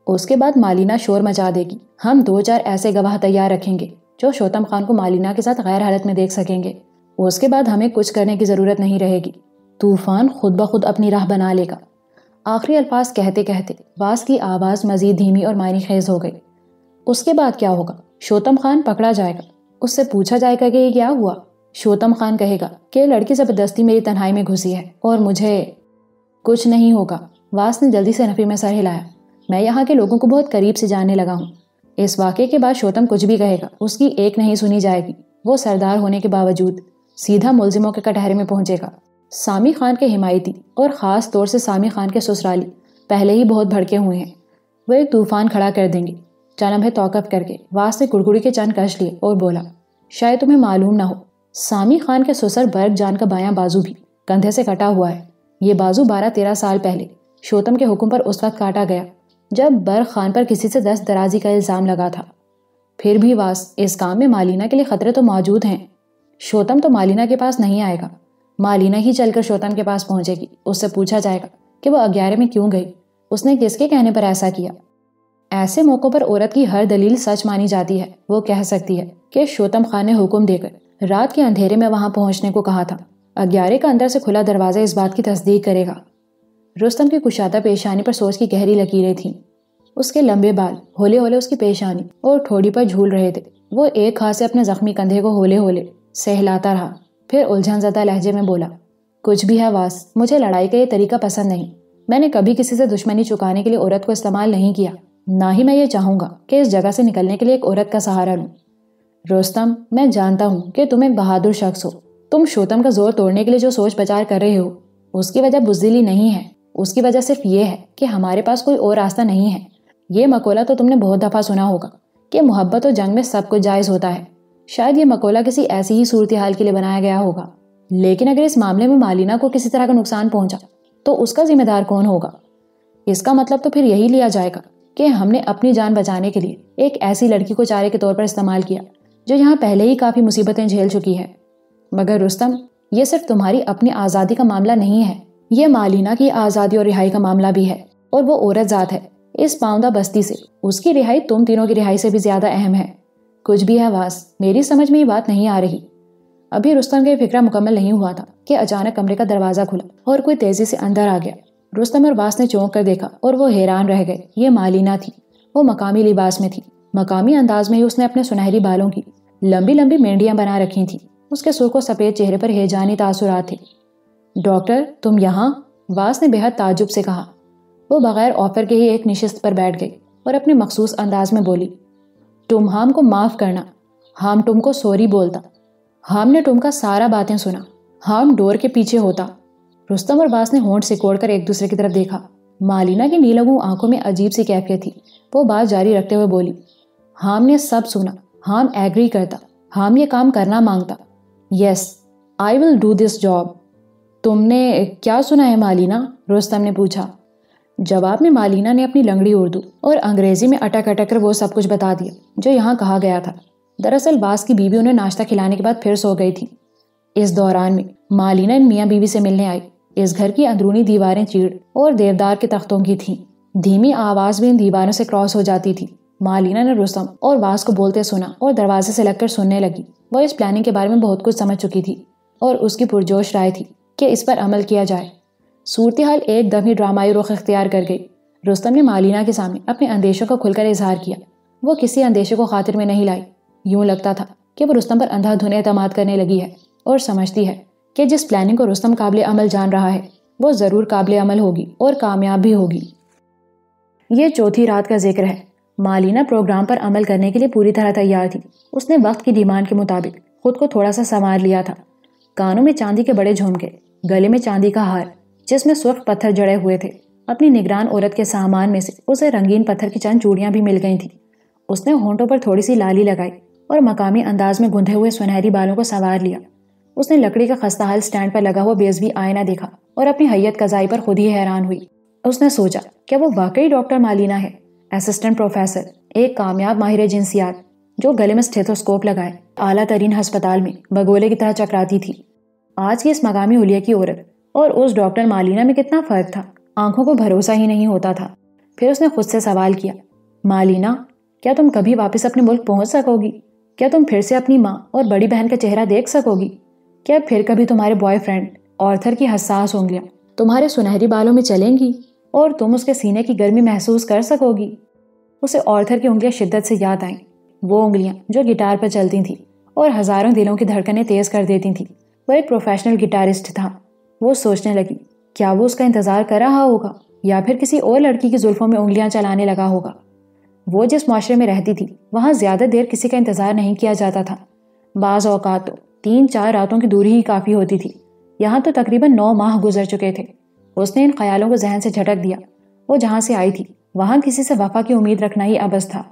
उसके बाद मालिना शोर मचा देगी। हम दो चार ऐसे गवाह तैयार रखेंगे, जो शोतम खान को मालिना के साथ गैर हालत में देख सकेंगे। उसके बाद हमें कुछ करने की ज़रूरत नहीं रहेगी। तूफ़ान खुद ब खुद अपनी राह बना लेगा। आखिरी अल्फाज कहते कहते वास की आवाज़ मजीद धीमी और मायनी खेज हो गई। उसके बाद क्या होगा? शोतम खान पकड़ा जाएगा। उससे पूछा जाएगा कि ये क्या हुआ? शोतम खान कहेगा कि लड़की ज़बरदस्ती मेरी तन्हाई में घुसी है और मुझे कुछ नहीं होगा। वास ने जल्दी से नफी में सर हिलाया। मैं यहाँ के लोगों को बहुत करीब से जानने लगा हूँ। इस वाक्य के बाद शोतम कुछ भी कहेगा, उसकी एक नहीं सुनी जाएगी। वो सरदार होने के बावजूद सीधा मुलजिमों के कटहरे में पहुंचेगा। सामी खान के हिमायती और ख़ास तौर से सामी खान के ससुराली पहले ही बहुत भड़के हुए हैं। वो एक तूफ़ान खड़ा कर देंगे। चनम है तोकफ करके वास ने कुड़कुड़ी के चंद कश लिए और बोला, शायद तुम्हें मालूम ना हो, सामी खान के ससुर बर्ग जान का बायां बाजू भी कंधे से कटा हुआ है। ये बाजू बारह तेरह साल पहले शोतम के हुक्म पर उस वक्त काटा गया, जब बर्ग खान पर किसी से दस दराजी का इल्ज़ाम लगा था। फिर भी वास, इस काम में मालिना के लिए खतरे तो मौजूद हैं। शोतम तो मालिना के पास नहीं आएगा। मालिना ही चलकर शोतम के पास पहुंचेगी। उससे पूछा जाएगा कि वो अग्यारह में क्यों गई? उसने किसके कहने पर ऐसा किया? ऐसे मौक़ों पर औरत की हर दलील सच मानी जाती है। वो कह सकती है कि शोतम खान ने हुक्म देकर रात के अंधेरे में वहाँ पहुँचने को कहा था। अग्यारे का अंदर से खुला दरवाज़ा इस बात की तस्दीक करेगा रुस्तम की कुशादा पेशानी पर सोच की गहरी लकीरें थीं। उसके लंबे बाल होले होले उसकी पेशानी और ठोड़ी पर झूल रहे थे। वो एक हाथ से अपने जख्मी कंधे को होले होले सहलाता रहा। फिर उलझन जदा लहजे में बोला, कुछ भी है, वास, मुझे लड़ाई का ये तरीका पसंद नहीं। मैंने कभी किसी से दुश्मनी चुकाने के लिए औरत को इस्तेमाल नहीं किया। ना ही मैं ये चाहूँगा कि इस जगह से निकलने के लिए एक औरत का सहारा लूँ। रोस्तम, मैं जानता हूँ कि तुम एक बहादुर शख्स हो। तुम शोतम का ज़ोर तोड़ने के लिए जो सोच प्रचार कर रहे हो, उसकी वजह बुजदिली नहीं है। उसकी वजह सिर्फ़ ये है कि हमारे पास कोई और रास्ता नहीं है। ये मकोला तो तुमने बहुत दफ़ा सुना होगा कि मोहब्बत और जंग में सब कुछ जायज़ होता है। शायद ये मकोला किसी ऐसी ही सूरत हाल के लिए बनाया गया होगा। लेकिन अगर इस मामले में मालिना को किसी तरह का नुकसान पहुँचा तो उसका जिम्मेदार कौन होगा? इसका मतलब तो फिर यही लिया जाएगा कि हमने अपनी जान बचाने के लिए एक ऐसी लड़की को चारे के तौर पर इस्तेमाल किया, जो यहाँ पहले ही काफ़ी मुसीबतें झेल चुकी है। मगर रुस्तम, ये सिर्फ़ तुम्हारी अपनी आज़ादी का मामला नहीं है। ये मालिना की आज़ादी और रिहाई का मामला भी है, और वो औरत ज़ात है। इस पाउंदा बस्ती से, उसकी रिहाई तुम तीनों की रिहाई से भी ज़्यादा अहम है। कुछ भी है, वास, मेरी समझ में ये बात नहीं आ रही। अभी रुस्तम का फिक्रा मुकम्मल नहीं हुआ था कि अचानक कमरे का दरवाज़ा खुला और कोई तेज़ी से अंदर आ गया। रुस्तम और वास ने चौंक कर देखा और वो हैरान रह गए। ये मालिना थी। वो मकामी लिबास में थी। मकामी अंदाज में ही उसने अपने सुनहरी बालों की लंबी लंबी मेंढियाँ बना रखी थी। उसके सुर को सफ़ेद चेहरे पर हेजानी तासुरात थे। डॉक्टर, तुम यहाँ? वास ने बेहद ताजुब से कहा। वो बगैर ऑफ़र के ही एक निशस्त पर बैठ गई और अपने मखसूस अंदाज में बोली, तुम हाम को माफ़ करना। हाम तुमको सॉरी बोलता। हाम ने टुम का सारा बातें सुना। हाम डोर के पीछे होता। रुस्तम और बास ने होंठ सिकोड़ कर एक दूसरे की तरफ़ देखा। मालिना की नीलगू आँखों में अजीब सी कैफियत थी। वो बात जारी रखते हुए बोली, हाम ने सब सुना। हाम एग्री करता। हाम ये काम करना माँगता। Yes, I will do this job. तुमने क्या सुना है मालिना? रोस्तम ने पूछा। जवाब में मालिना ने अपनी लंगड़ी उर्दू और अंग्रेज़ी में अटक अटक कर वो सब कुछ बता दिया, जो यहाँ कहा गया था। दरअसल बास की बीवी उन्हें नाश्ता खिलाने के बाद फिर सो गई थी। इस दौरान में मालिना इन मियाँ बीवी से मिलने आई। इस घर की अंदरूनी दीवारें चीड़ और देवदार के तख्तों की थीं। धीमी आवाज़ भी इन दीवारों से क्रॉस हो जाती थी। मालिना ने रुस्तम और बास को बोलते सुना और दरवाजे से लगकर सुनने लगी। वह इस प्लानिंग के बारे में बहुत कुछ समझ चुकी थी और उसकी पुरजोश राय थी। कि इस पर अमल किया जाए। सूरत हाल एकदम ही ड्रामाई रुख इख्तियार कर गई। रुस्तम ने मालिना के सामने अपने अंदेशों का खुलकर इजहार किया। वो किसी अंदेशे को खातिर में नहीं लाई। यूँ लगता था कि वो रुस्तम पर अंधाधुन एतमाद करने लगी है और समझती है कि जिस प्लानिंग को रुस्तम काबिल अमल जान रहा है, वो ज़रूर काबिल अमल होगी और कामयाब भी होगी। ये चौथी रात का ज़िक्र है। मालिना प्रोग्राम पर अमल करने के लिए पूरी तरह तैयार थी। उसने वक्त की डिमांड के मुताबिक खुद को थोड़ा सा संवार लिया था। कानों में चांदी के बड़े झुमके गले में चांदी का हार, जिसमें सुर्ख पत्थर जड़े हुए थे। अपनी निगरान औरत के सामान में से उसे रंगीन पत्थर की चंद चूड़ियाँ भी मिल गई थी। उसने होंठों पर थोड़ी सी लाली लगाई और मकामी अंदाज में गुंधे हुए सुनहरी बालों को संवार लिया। उसने लकड़ी का खस्ता खस्ताहाल स्टैंड पर लगा हुआ बेजबी आयना देखा और अपनी हैयत कजाई पर खुद ही हैरान हुई। उसने सोचा, क्या वो वाकई डॉक्टर मालिना है? असिस्टेंट प्रोफेसर, एक कामयाब माहिर जिनसियात, जो गले में स्टेथोस्कोप लगाए, आला तरीन अस्पताल में, बगोले की तरह चकराती थी। आज की इस मकामी हुलिया की औरत और उस डॉक्टर मालिना में कितना फ़र्क था? आँखों को भरोसा ही नहीं होता था। फिर उसने खुद से सवाल किया, मालिना, क्या तुम कभी वापस अपने मुल्क पहुँच सकोगी? क्या तुम फिर से अपनी माँ और बड़ी बहन का चेहरा देख सकोगी? क्या फिर कभी तुम्हारे बॉयफ्रेंड ऑर्थर की हसास उंगलियाँ तुम्हारे सुनहरी बालों में चलेंगी और तुम उसके सीने की गर्मी महसूस कर सकोगी? उसे ऑर्थर की उंगलियाँ शिद्दत से याद आईं। वो उंगलियाँ जो गिटार पर चलती थी और हज़ारों दिलों की धड़कनें तेज कर देती थी। वो एक प्रोफेशनल गिटारिस्ट था। वो सोचने लगी, क्या वो उसका इंतज़ार कर रहा होगा? या फिर किसी और लड़की की जुल्फों में उंगलियाँ चलाने लगा होगा? वो जिस माशरे में रहती थी, वहाँ ज़्यादा देर किसी का इंतज़ार नहीं किया जाता था। बाज़ अवकात तो तीन चार रातों की दूरी ही काफ़ी होती थी। यहाँ तो तकरीबन नौ माह गुजर चुके थे। उसने इन ख्यालों को जहन से झटक दिया। वो जहाँ से आई थी, वहाँ किसी से वफा की उम्मीद रखना ही अबस था।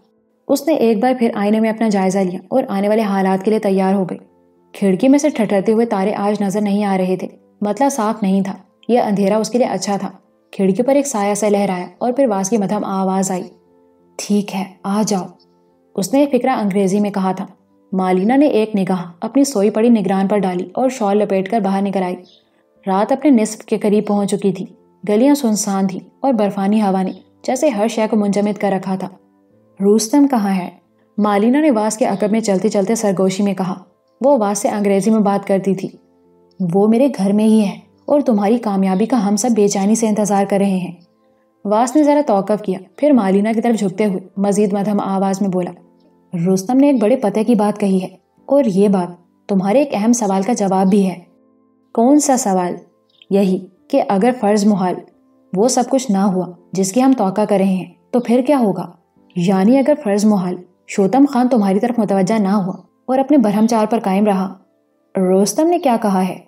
उसने एक बार फिर आईने में अपना जायजा लिया और आने वाले हालात के लिए तैयार हो गई। खिड़की में से ठठरते हुए तारे आज नज़र नहीं आ रहे थे। मतलब साफ़ नहीं था। यह अंधेरा उसके लिए अच्छा था। खिड़की पर एक साया सा लहराया और फिर वास की मधम आवाज़ आई। ठीक है, आ जाओ। उसने फिक्रा अंग्रेज़ी में कहा था। मालिना ने एक निगाह अपनी सोई पड़ी निगरान पर डाली और शॉल लपेट कर बाहर निकल आई। रात अपने निस्फ के करीब पहुँच चुकी थी। गलियाँ सुनसान थी और बर्फानी हवा ने जैसे हर शय को मुंजमिद कर रखा था। रूस्तम कहाँ है? मालिना ने वास के अकब में चलते चलते सरगोशी में कहा वो वास से अंग्रेज़ी में बात करती थी। वो मेरे घर में ही है और तुम्हारी कामयाबी का हम सब बेचैनी से इंतज़ार कर रहे हैं। वास ने जरा तोकफ किया, फिर मालिना की तरफ़ झुकते हुए मजीद मधम आवाज़ में बोला, रुस्तम ने एक बड़े पते की बात कही है और ये बात तुम्हारे एक अहम सवाल का जवाब भी है। कौन सा सवाल? यही कि अगर फ़र्ज़ मुहाल वो सब कुछ ना हुआ जिसकी हम तोका कर रहे हैं तो फिर क्या होगा? यानी अगर फ़र्ज़ मुहाल शोतम खान तुम्हारी तरफ़ मुतवजा ना हुआ और अपने बरहमचार पर कायम रहा। रोस्तम ने क्या कहा है?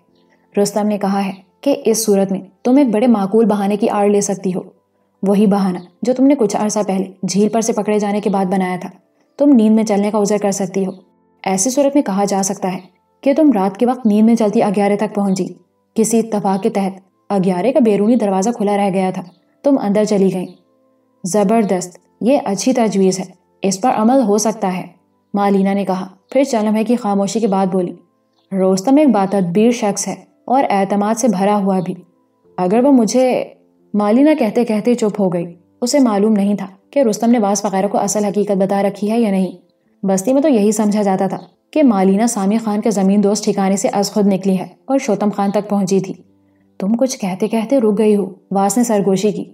रोस्तम ने कहा है कि इस सूरत में तुम एक बड़े माकूल बहाने की आड़ ले सकती हो। वही बहाना जो तुमने कुछ अरसा पहले झील पर से पकड़े जाने के बाद बनाया था। तुम नींद में चलने का उजर कर सकती हो। ऐसी सूरत में कहा जा सकता है कि तुम रात के वक्त नींद में चलती अग्यारह तक पहुँची। किसी इतफाक के तहत अग्यारह का बैरूनी दरवाज़ा खुला रह गया था। तुम अंदर चली गई। ज़बरदस्त। ये अच्छी तजवीज़ है। इस पर अमल हो सकता है। मालिना ने कहा, फिर चलम है कि खामोशी के बाद बोली, रोस्तम एक बातदबीर शख्स है और एतमाद से भरा हुआ भी। अगर वो मुझे, मालिना कहते कहते चुप हो गई, उसे मालूम नहीं था कि रुस्तम ने वास वगैरह को असल हकीकत बता रखी है या नहीं। बस्ती में तो यही समझा जाता था कि मालिना सामी खान के ज़मीन दोस्त ठिकाने से अज खुद निकली है और शोतम खान तक पहुँची थी। तुम कुछ कहते कहते रुक गई हो वास ने सरगोशी की।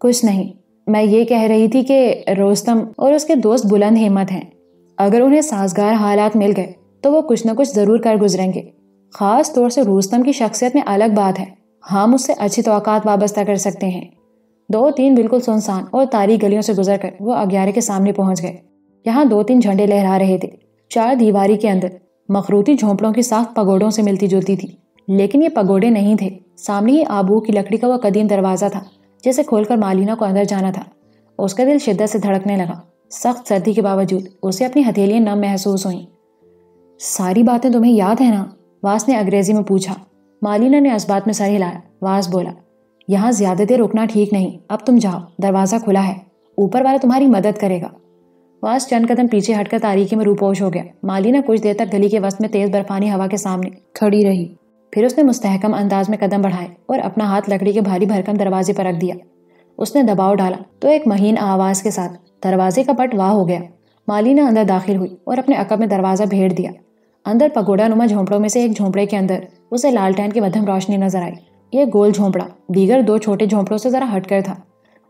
कुछ नहीं, मैं ये कह रही थी कि रोस्तम और उसके दोस्त बुलंद हिम्मत हैं। अगर उन्हें साजगार हालात मिल गए तो वो कुछ न कुछ ज़रूर कर गुजरेंगे। ख़ास तौर से रोस्तम की शख्सियत में अलग बात है। हम उससे अच्छी तो वाबस्ता कर सकते हैं। दो तीन बिल्कुल सुनसान और तारी गलियों से गुजर कर वो अग्यारे के सामने पहुँच गए। यहाँ दो तीन झंडे लहरा रहे थे। चार दीवारी के अंदर मखरूती झोंपड़ों की साख पगोड़ों से मिलती जुलती थी। लेकिन ये पगोड़े नहीं थे। सामने ही आबू की लकड़ी का वह कदीम दरवाज़ा था, जिसे खोलकर मालिना को अंदर जाना था। उसका दिल शिद्दत से धड़कने लगा। सख्त सर्दी के बावजूद उसे अपनी हथेलियाँ नम महसूस हुई। सारी बातें तुम्हें याद है ना? वास ने अंग्रेज़ी में पूछा। मालिना ने इस बात में सर हिलाया। वास बोला, यहाँ ज़्यादा देर रुकना ठीक नहीं। अब तुम जाओ। दरवाज़ा खुला है। ऊपर वाला तुम्हारी मदद करेगा। वास चंद कदम पीछे हटकर तारीखी में रूपोश हो गया। मालिना कुछ देर तक गली के वस्त में तेज बर्फानी हवा के सामने खड़ी रही। फिर उसने मुस्तहकम अंदाज में कदम बढ़ाए और अपना हाथ लकड़ी के भारी भरकम दरवाजे पर रख दिया। उसने दबाव डाला। तो एक महीन आवाज़ के साथ दरवाजे का पट वाह हो गया। मालिना अंदर दाखिल हुई और अपने अकब में दरवाज़ा भेड़ दिया। अंदर पगोड़ा नुमा झोंपड़ों में से एक झोंपड़े के अंदर उसे लालटेन की मध्यम रोशनी नज़र आई। यह गोल झोंपड़ा, दीगर दो छोटे झोंपड़ों से जरा हटकर था।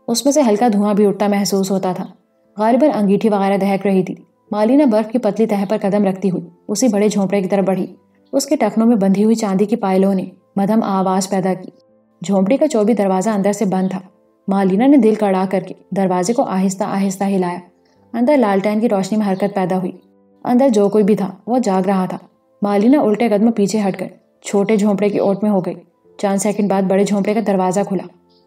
उसमें से हल्का धुआँ भी उठता महसूस होता था। गालिबन अंगीठी वगैरह दहक रही थी। मालिना बर्फ़ की पतली तह पर कदम रखती हुई उसी बड़े झोंपड़े की तरफ़ बढ़ी। उसके टखनों में बंधी हुई चांदी की पायलों ने मधम आवाज़ पैदा की। झोंपड़ी का चौबी दरवाज़ा अंदर से बंद था। मालिना ने दिल कड़ा करके दरवाजे को आहिस्ता आहिस्ता हिलाया। अंदर लालटेन की रोशनी में हरकत पैदा हुई। अंदर जो कोई भी था, वो जाग रहा था। मालिना उल्टे कदम पीछे हट हटकर छोटे झोंपड़े की ओट में हो गई। चाँद सेकंड बाद बड़े झोंपड़े का दरवाज़ा खुला।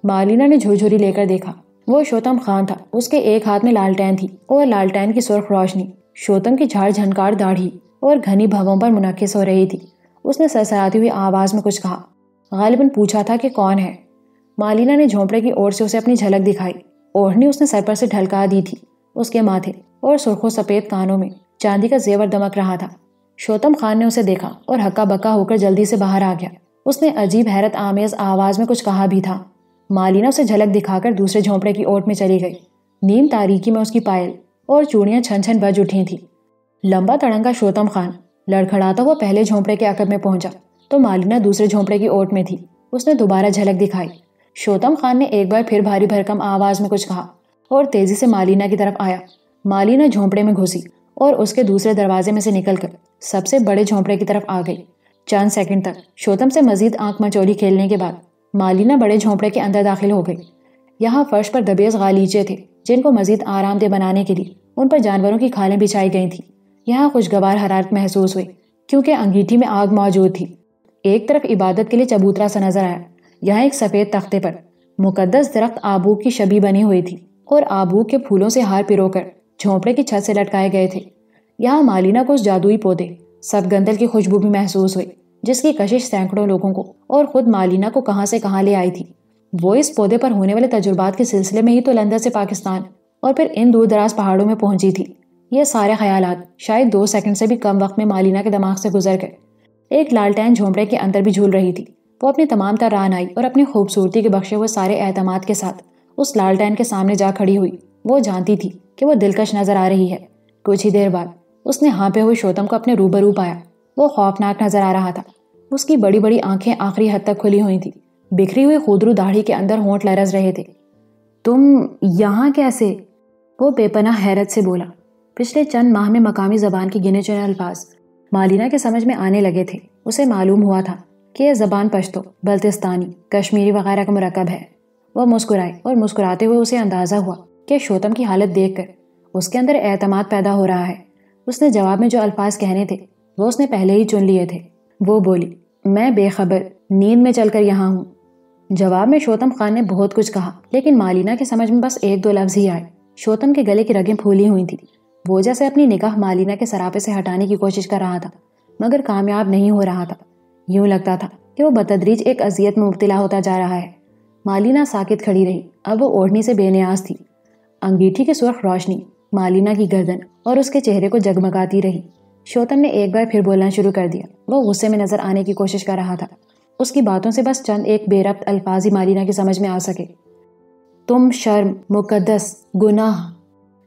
मालिना ने झुरझुरी लेकर देखा। वो शोतम खान था। उसके एक हाथ में लालटेन थी और लालटेन की सुर्ख रोशनी। शोतम की झाड़ झनकार दाढ़ी और घनी भवों पर मुनक्स हो रही थी। उसने सरसराती हुई आवाज़ में कुछ कहा। गालिबन पूछा था कि कौन है? मालिना ने झोंपड़े की ओर से उसे अपनी झलक दिखाई। ओढ़नी उसने सर पर से ढलका दी थी, उसके माथे और सुर्खों सफ़ेद कानों में। चांदी का जेवर दमक रहा था। शोतम खान ने उसे देखा और हक्का बक्का होकर जल्दी से बाहर आ गया। उसने अजीब हैरत आमेज आवाज़ में कुछ कहा भी था। मालिना उसे झलक दिखाकर दूसरे झोंपड़े की ओट में चली गई। नीम तारीकी में उसकी पायल और चूड़ियाँ छन छन बज उठी थी। लंबा तड़ंगा शोतम खान लड़खड़ाता हुआ पहले झोंपड़े के अकब में पहुँचा तो मालिना दूसरे झोंपड़े की ओट में थी। उसने दोबारा झलक दिखाई। शोतम खान ने एक बार फिर भारी भरकम आवाज़ में कुछ कहा और तेज़ी से मालिना की तरफ़ आया। मालिना झोंपड़े में घुसी और उसके दूसरे दरवाजे में से निकलकर सबसे बड़े झोंपड़े की तरफ़ आ गई। चंद सेकंड तक शोतम से मजीद आँख मचोली खेलने के बाद मालिना बड़े झोंपड़े के अंदर दाखिल हो गई। यहाँ फर्श पर दबेज गालीचे थे, जिनको मजीद आरामदेह बनाने के लिए उन पर जानवरों की खालें बिछाई गई थी। यहाँ खुशगवार हरारत महसूस हुई, क्योंकि अंगीठी में आग मौजूद थी। एक तरफ़ इबादत के लिए चबूतरा सा नज़र आया यहाँ एक सफ़ेद तख्ते पर मुकद्दस दरख्त आबूक की शबी बनी हुई थी और आबू के फूलों से हार पिरो कर झोंपड़े की छत से लटकाए गए थे। यहाँ मालिना को उस जादुई पौधे, सब गंदल की खुशबू भी महसूस हुई, जिसकी कशिश सैकड़ों लोगों को और खुद मालिना को कहाँ से कहाँ ले आई थी। वो इस पौधे पर होने वाले तजुर्बात के सिलसिले में ही तो लंदन से पाकिस्तान और फिर इन दूर दराज पहाड़ों में पहुँची थी। ये सारे ख्याल शायद दो सेकंड से भी कम वक्त में मालिना के दिमाग से गुजर गए। एक लालटेन झोंपड़े के अंदर भी झूल रही थी। वो अपनी तमाम तर रान आई और अपनी खूबसूरती के बख्शे हुए सारे एतमाद के साथ उस लालटेन के सामने जा खड़ी हुई। वो जानती थी कि वो दिलकश नज़र आ रही है। कुछ ही देर बाद उसने हाँपे हुए शोतम को अपने रूबरू पाया। वो खौफनाक नज़र आ रहा था। उसकी बड़ी बड़ी आँखें आखिरी हद तक खुली हुई थी। बिखरी हुई खुदरू दाढ़ी के अंदर होंठ लरस रहे थे। तुम यहाँ कैसे? वो बेपना हैरत से बोला। पिछले चंद माह में मकामी जबान के गिने चुने अल्फाज मालिना के समझ में आने लगे थे। उसे मालूम हुआ था कि यह ज़बान पश्तो, बल्तिस्तानी, कश्मीरी वगैरह का मरकब है। वह मुस्कुराई और मुस्कुराते हुए उसे अंदाज़ा हुआ कि शोतम की हालत देखकर उसके अंदर एतमाद पैदा हो रहा है। उसने जवाब में जो अल्फाज कहने थे, वो उसने पहले ही चुन लिए थे। वो बोली, मैं बेखबर नींद में चलकर यहाँ हूँ। जवाब में शोतम खान ने बहुत कुछ कहा, लेकिन मालिना के समझ में बस एक दो लफ्ज ही आए। शोतम के गले की रगें फूली हुई थी। वो जैसे अपनी निगाह मालिना के सरापे से हटाने की कोशिश कर रहा था, मगर कामयाब नहीं हो रहा था। यूँ लगता था कि वो बतदरीज एक अजियत में मुबतला होता जा रहा है। मालिना साकित खड़ी रही। अब वो ओढ़नी से बेनियाज थी। अंगीठी की सुर्ख रोशनी, मालिना की गर्दन और उसके चेहरे को जगमगाती रही। शोतम ने एक बार फिर बोलना शुरू कर दिया। वो गुस्से में नज़र आने की कोशिश कर रहा था। उसकी बातों से बस चंद एक बेरब्त अल्फाज ही मालिना की समझ में आ सके। तुम शर्म मुकदस गुनाह।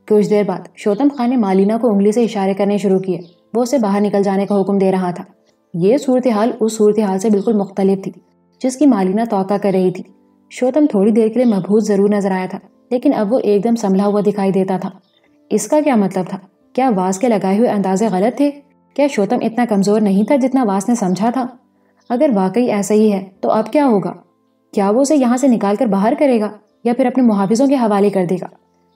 कुछ देर बाद शोतम खान ने मालिना को उंगली से इशारे करने शुरू किए। वो उसे बाहर निकल जाने का हुक्म दे रहा था। ये सूरत हाल उस सूरत हाल से बिल्कुल मुख्तलिफ़ थी, जिसकी मालिना तोका कर रही थी। शोतम थोड़ी देर के लिए महबूज ज़रूर नज़र आया था, लेकिन अब वो एकदम संभला हुआ दिखाई देता था। इसका क्या मतलब था? क्या वास के लगाए हुए अंदाजे गलत थे? क्या शोतम इतना कमज़ोर नहीं था जितना वास ने समझा था? अगर वाकई ऐसा ही है तो अब क्या होगा? क्या वो उसे यहाँ से निकाल कर बाहर करेगा, या फिर अपने मुहाफिजों के हवाले कर देगा?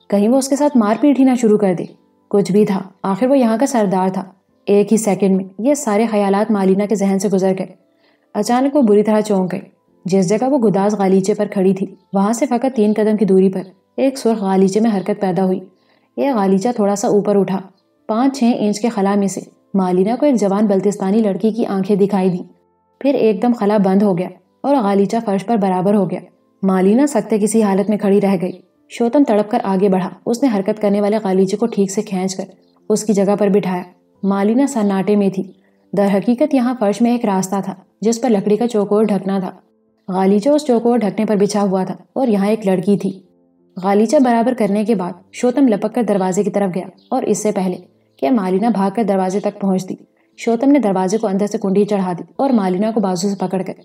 कहीं वो उसके साथ मारपीट ही ना शुरू कर दे। कुछ भी था, आखिर वो यहाँ का सरदार था। एक ही सेकंड में ये सारे ख्यालात मालिना के जहन से गुजर गए। अचानक वो बुरी तरह चौंक गई। जिस जगह वो गुदास गालीचे पर खड़ी थी, वहाँ से फकत तीन कदम की दूरी पर एक सुर्ख गालीचे में हरकत पैदा हुई। यह गालीचा थोड़ा सा ऊपर उठा। पाँच छः इंच के खला में से मालिना को एक जवान बल्तिस्तानी लड़की की आँखें दिखाई दी। फिर एकदम खला बंद हो गया और गालीचा फर्श पर बराबर हो गया। मालिना सख्ते किसी हालत में खड़ी रह गई। शोतम तड़प कर आगे बढ़ा। उसने हरकत करने वाले गालीचे को ठीक से खींच कर उसकी जगह पर बिठाया। मालिना सन्नाटे में थी। दर हकीकत यहाँ फर्श में एक रास्ता था, जिस पर लकड़ी का चौकोर ढकना था। गालीचा उस चौकोर ढकने पर बिछा हुआ था और यहाँ एक लड़की थी। गालीचा बराबर करने के बाद शोतम लपक कर दरवाजे की तरफ़ गया और इससे पहले कि मालिना भागकर दरवाजे तक पहुँचती। शोतम ने दरवाजे को अंदर से कुंडी चढ़ा दी और मालिना को बाजू से पकड़कर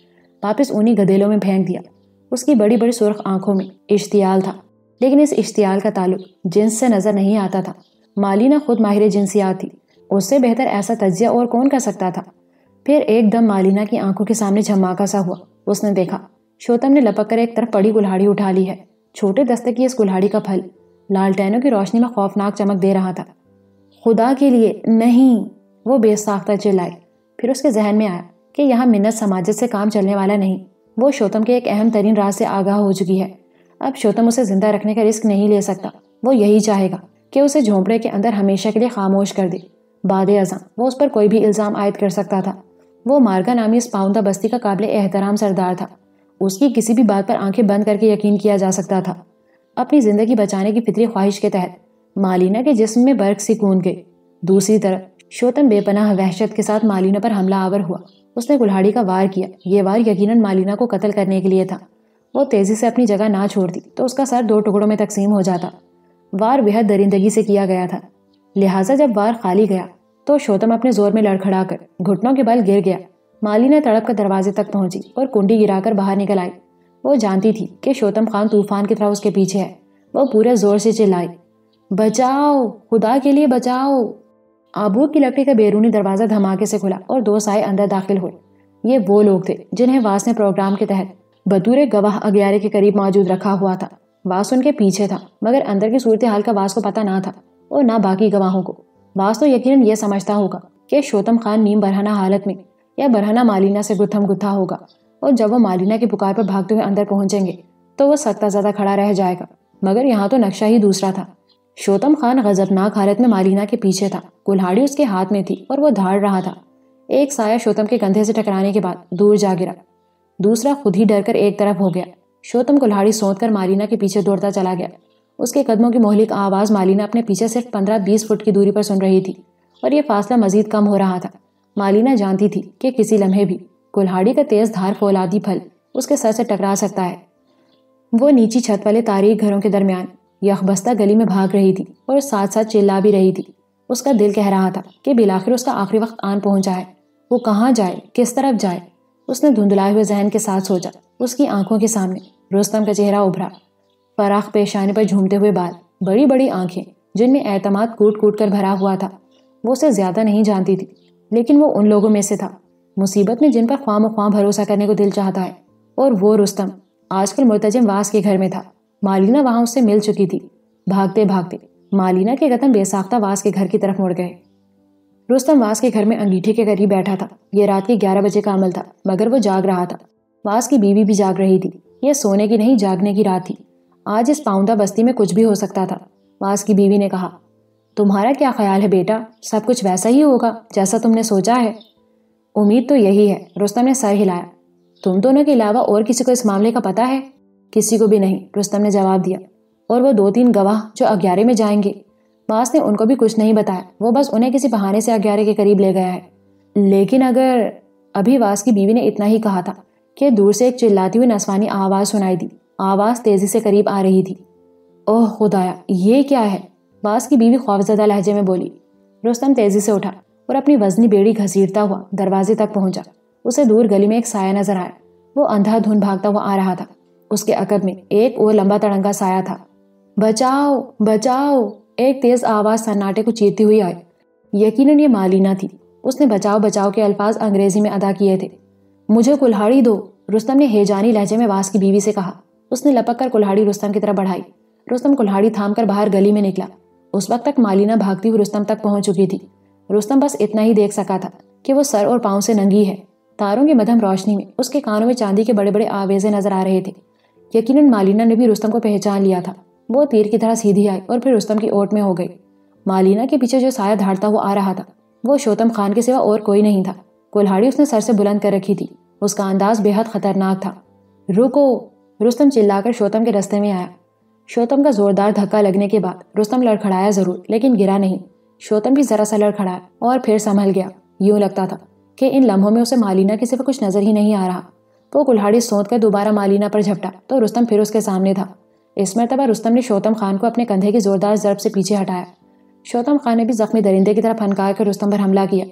वापस उन्हीं गदेलों में फेंक दिया। उसकी बड़ी बड़ी सुर्ख आँखों में इश्तियाल था, लेकिन इस इश्तियाल का ताल्लुक जिन्स से नज़र नहीं आता था। मालिना खुद माहिर जिनसियात थी। उससे बेहतर ऐसा तजिया और कौन कर सकता था? फिर एकदम मालिना की आँखों के सामने झमाका सा हुआ। उसने देखा, शोतम ने लपक कर एक तरफ़ पड़ी कुल्हाड़ी उठा ली है। छोटे दस्ते की इस कुल्हाड़ी का फल लालटेनों की रोशनी में खौफनाक चमक दे रहा था। खुदा के लिए नहीं, वो बेसाख्ता चिल्लाई फिर उसके जहन में आया कि यहाँ मिन्नत समाजत से काम चलने वाला नहीं, वो शोतम के एक अहम तरीन राज से आगाह हो चुकी है। अब शोतम उसे ज़िंदा रखने का रिस्क नहीं ले सकता, वो यही चाहेगा कि उसे झोंपड़े के अंदर हमेशा के लिए खामोश कर दे। बाद अजा वो उस पर कोई भी इल्ज़ाम आयद कर सकता था। वो मार्गा नामी इस पाउंदा बस्ती का काबिल एहतराम सरदार था। उसकी किसी भी बात पर आँखें बंद करके यकीन किया जा सकता था। अपनी ज़िंदगी बचाने की फितरी ख्वाहिश के तहत मालिना के जिस्म में बर्क सी कूद गई दूसरी तरफ़ शोतम बेपनाह वहशत के साथ मालिना पर हमला आवर हुआ। उसने कुल्हाड़ी का वार किया। ये वार यकीनन मालिना को कत्ल करने के लिए था। वो तेज़ी से अपनी जगह ना छोड़ती तो उसका सर दो टुकड़ों में तकसीम हो जाता। वार बेहद दरिंदगी से किया गया था। लिहाजा जब वार खाली गया तो शोतम अपने ज़ोर में लड़खड़ा कर घुटनों के बल गिर गया। मालिना तड़प कर दरवाजे तक पहुँची और कुंडी गिराकर बाहर निकल आई। वो जानती थी कि शोतम खान तूफ़ान की तरह उसके पीछे है। वो पूरे ज़ोर से चिल्लाई, बचाओ, खुदा के लिए बचाओ! आबूद की लकड़ी का बैरूनी दरवाज़ा धमाके से खुला और दो साए अंदर दाखिल हुए। ये वो लोग थे जिन्हें वास ने प्रोग्राम के तहत बतूर गवाह अग्यारे के करीब मौजूद रखा हुआ था। वास उनके पीछे था, मगर अंदर की सूरत हाल का वास को पता ना था। और ना बाकी गवाहों को। वास तो यकीन ये समझता होगा कि शोतम खान नीम बरहना हालत में या बरहना मालिना से गुत्थम गुत्था होगा और जब वो मालिना की पुकार पर भागते हुए अंदर पहुँचेंगे तो वो सख्ता ज़्यादा खड़ा रह जाएगा। मगर यहाँ तो नक्शा ही दूसरा था। शोतम खान गजबनाक हालत में मालिना के पीछे था। कुल्हाड़ी उसके हाथ में थी और वो धाड़ रहा था। एक साया शोतम के कंधे से टकराने के बाद दूर जा गिरा। दूसरा खुद ही डर कर एक तरफ़ हो गया। शोतम कुल्हाड़ी सोच कर मालिना के पीछे दौड़ता चला गया। उसके कदमों की मोहलिक आवाज़ मालिना अपने पीछे सिर्फ़ पंद्रह बीस फुट की दूरी पर सुन रही थी और यह फासला मजीद कम हो रहा था। मालिना जानती थी कि किसी लम्हे भी, कुल्हाड़ी का तेज धार फौलादी फल, उसके सर से टकरा सकता है। वो नीची छत वाले तारीख घरों के दरमियान, यखबस्ता गली में भाग रही थी और साथ साथ चिल्ला भी रही थी। उसका दिल कह रहा था कि बिलाखिर उसका आखिरी वक्त आन पहुँचा है। वो कहाँ जाए, किस तरफ़ जाए? उसने धुंधलाए हुए जहन के साथ सोचा, उसकी आँखों के सामने, रुस्तम का चेहरा उभरा। फराख पेशानी पर झूमते हुए बाल, बड़ी बड़ी आँखें, जिनमें एतमाद कूट कूट कर भरा हुआ था। वो उसे ज़्यादा नहीं जानती थी, लेकिन वो उन लोगों में से था। मुसीबत में जिन पर ख्वाम ख्वाम भरोसा करने को दिल चाहता है, और वो रुस्तम, आजकल मुर्तजम वास के घर में था। मालिना वहाँ उससे मिल चुकी थी। भागते भागते मालिना के कदम बेसाख्ता वास के घर की तरफ़ मुड़ गए। रुस्तम वास के घर में अंगीठी के करीब बैठा था। यह रात के ग्यारह बजे का अमल था, मगर वो जाग रहा था। वास की बीवी भी जाग रही थी। यह सोने की नहीं, जागने की रात थी। आज इस पाउंदा बस्ती में कुछ भी हो सकता था। वास की बीवी ने कहा, तुम्हारा क्या ख्याल है बेटा? सब कुछ वैसा ही होगा, जैसा तुमने सोचा है। उम्मीद तो यही है, रुस्तम ने सर हिलाया। तुम दोनों के अलावा और किसी को इस मामले का पता है? किसी को भी नहीं, रुस्तम ने जवाब दिया। और वो दो तीन गवाह जो अग्यारे में जाएँगे। बास ने उनको भी कुछ नहीं बताया, वो बस उन्हें किसी बहाने से अग्यारे के करीब ले गया है। लेकिन अगर, अभी वास की बीवी ने इतना ही कहा था, कि दूर से एक चिल्लाती हुई नसवानी आवाज़ सुनाई दी। आवाज़ तेज़ी से करीब आ रही थी। ओह, खुदाया, ये क्या है? बास की बीवी खौफजदा लहजे में बोली। रुस्तम तेज़ी से उठा और अपनी वजनी बेड़ी घसीटता हुआ दरवाजे तक पहुँचा। उसे दूर गली में एक साया नज़र आया। वो अंधाधुन भागता हुआ आ रहा था। उसके अकब में एक और लंबा तड़ंगा साया था। बचाओ बचाओ, एक तेज आवाज़ सन्नाटे को चीरती हुई आई। यकीनन ये मालिना थी। उसने बचाओ बचाओ के अल्फाज अंग्रेज़ी में अदा किए थे। मुझे कुल्हाड़ी दो, रुस्तम ने हेजानी लहजे में वास की बीवी से कहा। उसने लपक कर कुल्हाड़ी रुस्तम की तरफ़ बढ़ाई। रुस्तम कुल्हाड़ी थाम कर बाहर गली में निकला। उस वक्त तक मालिना भागती हुई रुस्तम तक पहुँच चुकी थी। रुस्तम बस इतना ही देख सका था कि वो सर और पाँव से नंगी है। तारों की मध्यम रोशनी में उसके कानों में चांदी के बड़े बड़े आवेजे नज़र आ रहे थे। यकीनन मालिना ने भी रुस्तम को पहचान लिया था। वो तीर की तरह सीधी आई और फिर रुस्तम की ओट में हो गई। मालिना के पीछे जो साया धाड़ता हुआ आ रहा था, वो शोतम खान के सिवा और कोई नहीं था। कुल्हाड़ी उसने सर से बुलंद कर रखी थी। उसका अंदाज बेहद खतरनाक था। रुको रुस्तम चिल्लाकर शोतम के रस्ते में आया। शोतम का जोरदार धक्का लगने के बाद रुस्तम लड़खड़ाया ज़रूर, लेकिन गिरा नहीं। शोतम भी जरा सा लड़खड़ाया और फिर संभल गया। यूँ लगता था कि इन लम्हों में उसे मालिना के सिवा कुछ नज़र ही नहीं आ रहा। वो कुल्हाड़ी सोच कर दोबारा मालिना पर झपटा तो रुस्तम फिर उसके सामने था। इस मरतबा रुस्तम ने शोतम खान को अपने कंधे की जोरदार जरब से पीछे हटाया। शोतम खान ने भी जख्मी दरिंदे की तरह फनकार कर रुस्तम पर हमला किया।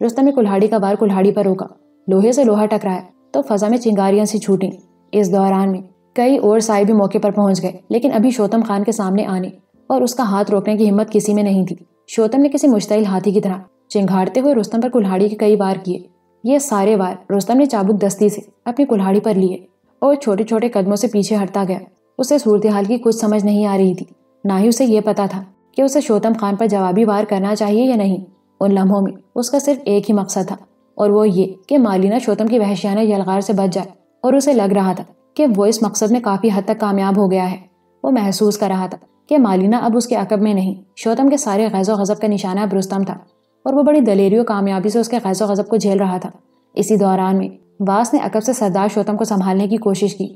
रुस्तम ने कुल्हाड़ी का वार कुल्हाड़ी पर रोका। लोहे से लोहा टकराया तो फजा में चिंगारियाँ सी छूटी। इस दौरान में कई और साई भी मौके पर पहुँच गए, लेकिन अभी शोतम खान के सामने आने और उसका हाथ रोकने की हिम्मत किसी में नहीं थी। शोतम ने किसी मुश्तिल हाथी की तरह चिंगाड़ते हुए रुस्तम पर कुल्हाड़ी के कई वार किए। ये सारे वार रुस्तम ने चाबुक दस्ती से अपनी कुल्हाड़ी पर लिए और छोटे छोटे कदमों से पीछे हटता गया। उसे सूरत हाल की कुछ समझ नहीं आ रही थी। ना ही उसे यह पता था कि उसे शोतम खान पर जवाबी वार करना चाहिए या नहीं। उन लम्हों में उसका सिर्फ़ एक ही मकसद था, और वो ये कि मालिना शोतम की वहशियाना यलगार से बच जाए, और उसे लग रहा था कि वो इस मकसद में काफ़ी हद तक कामयाब हो गया है। वो महसूस कर रहा था कि मालिना अब उसके अकब में नहीं शोतम के सारे गैज़ो गजब का निशाना अब रुस्तम था और वो बड़ी दलेरी और कामयाबी से उसके गैज़ो गजब को झेल रहा था। इसी दौरान में वास ने अकब से सरदार शोतम को संभालने की कोशिश की।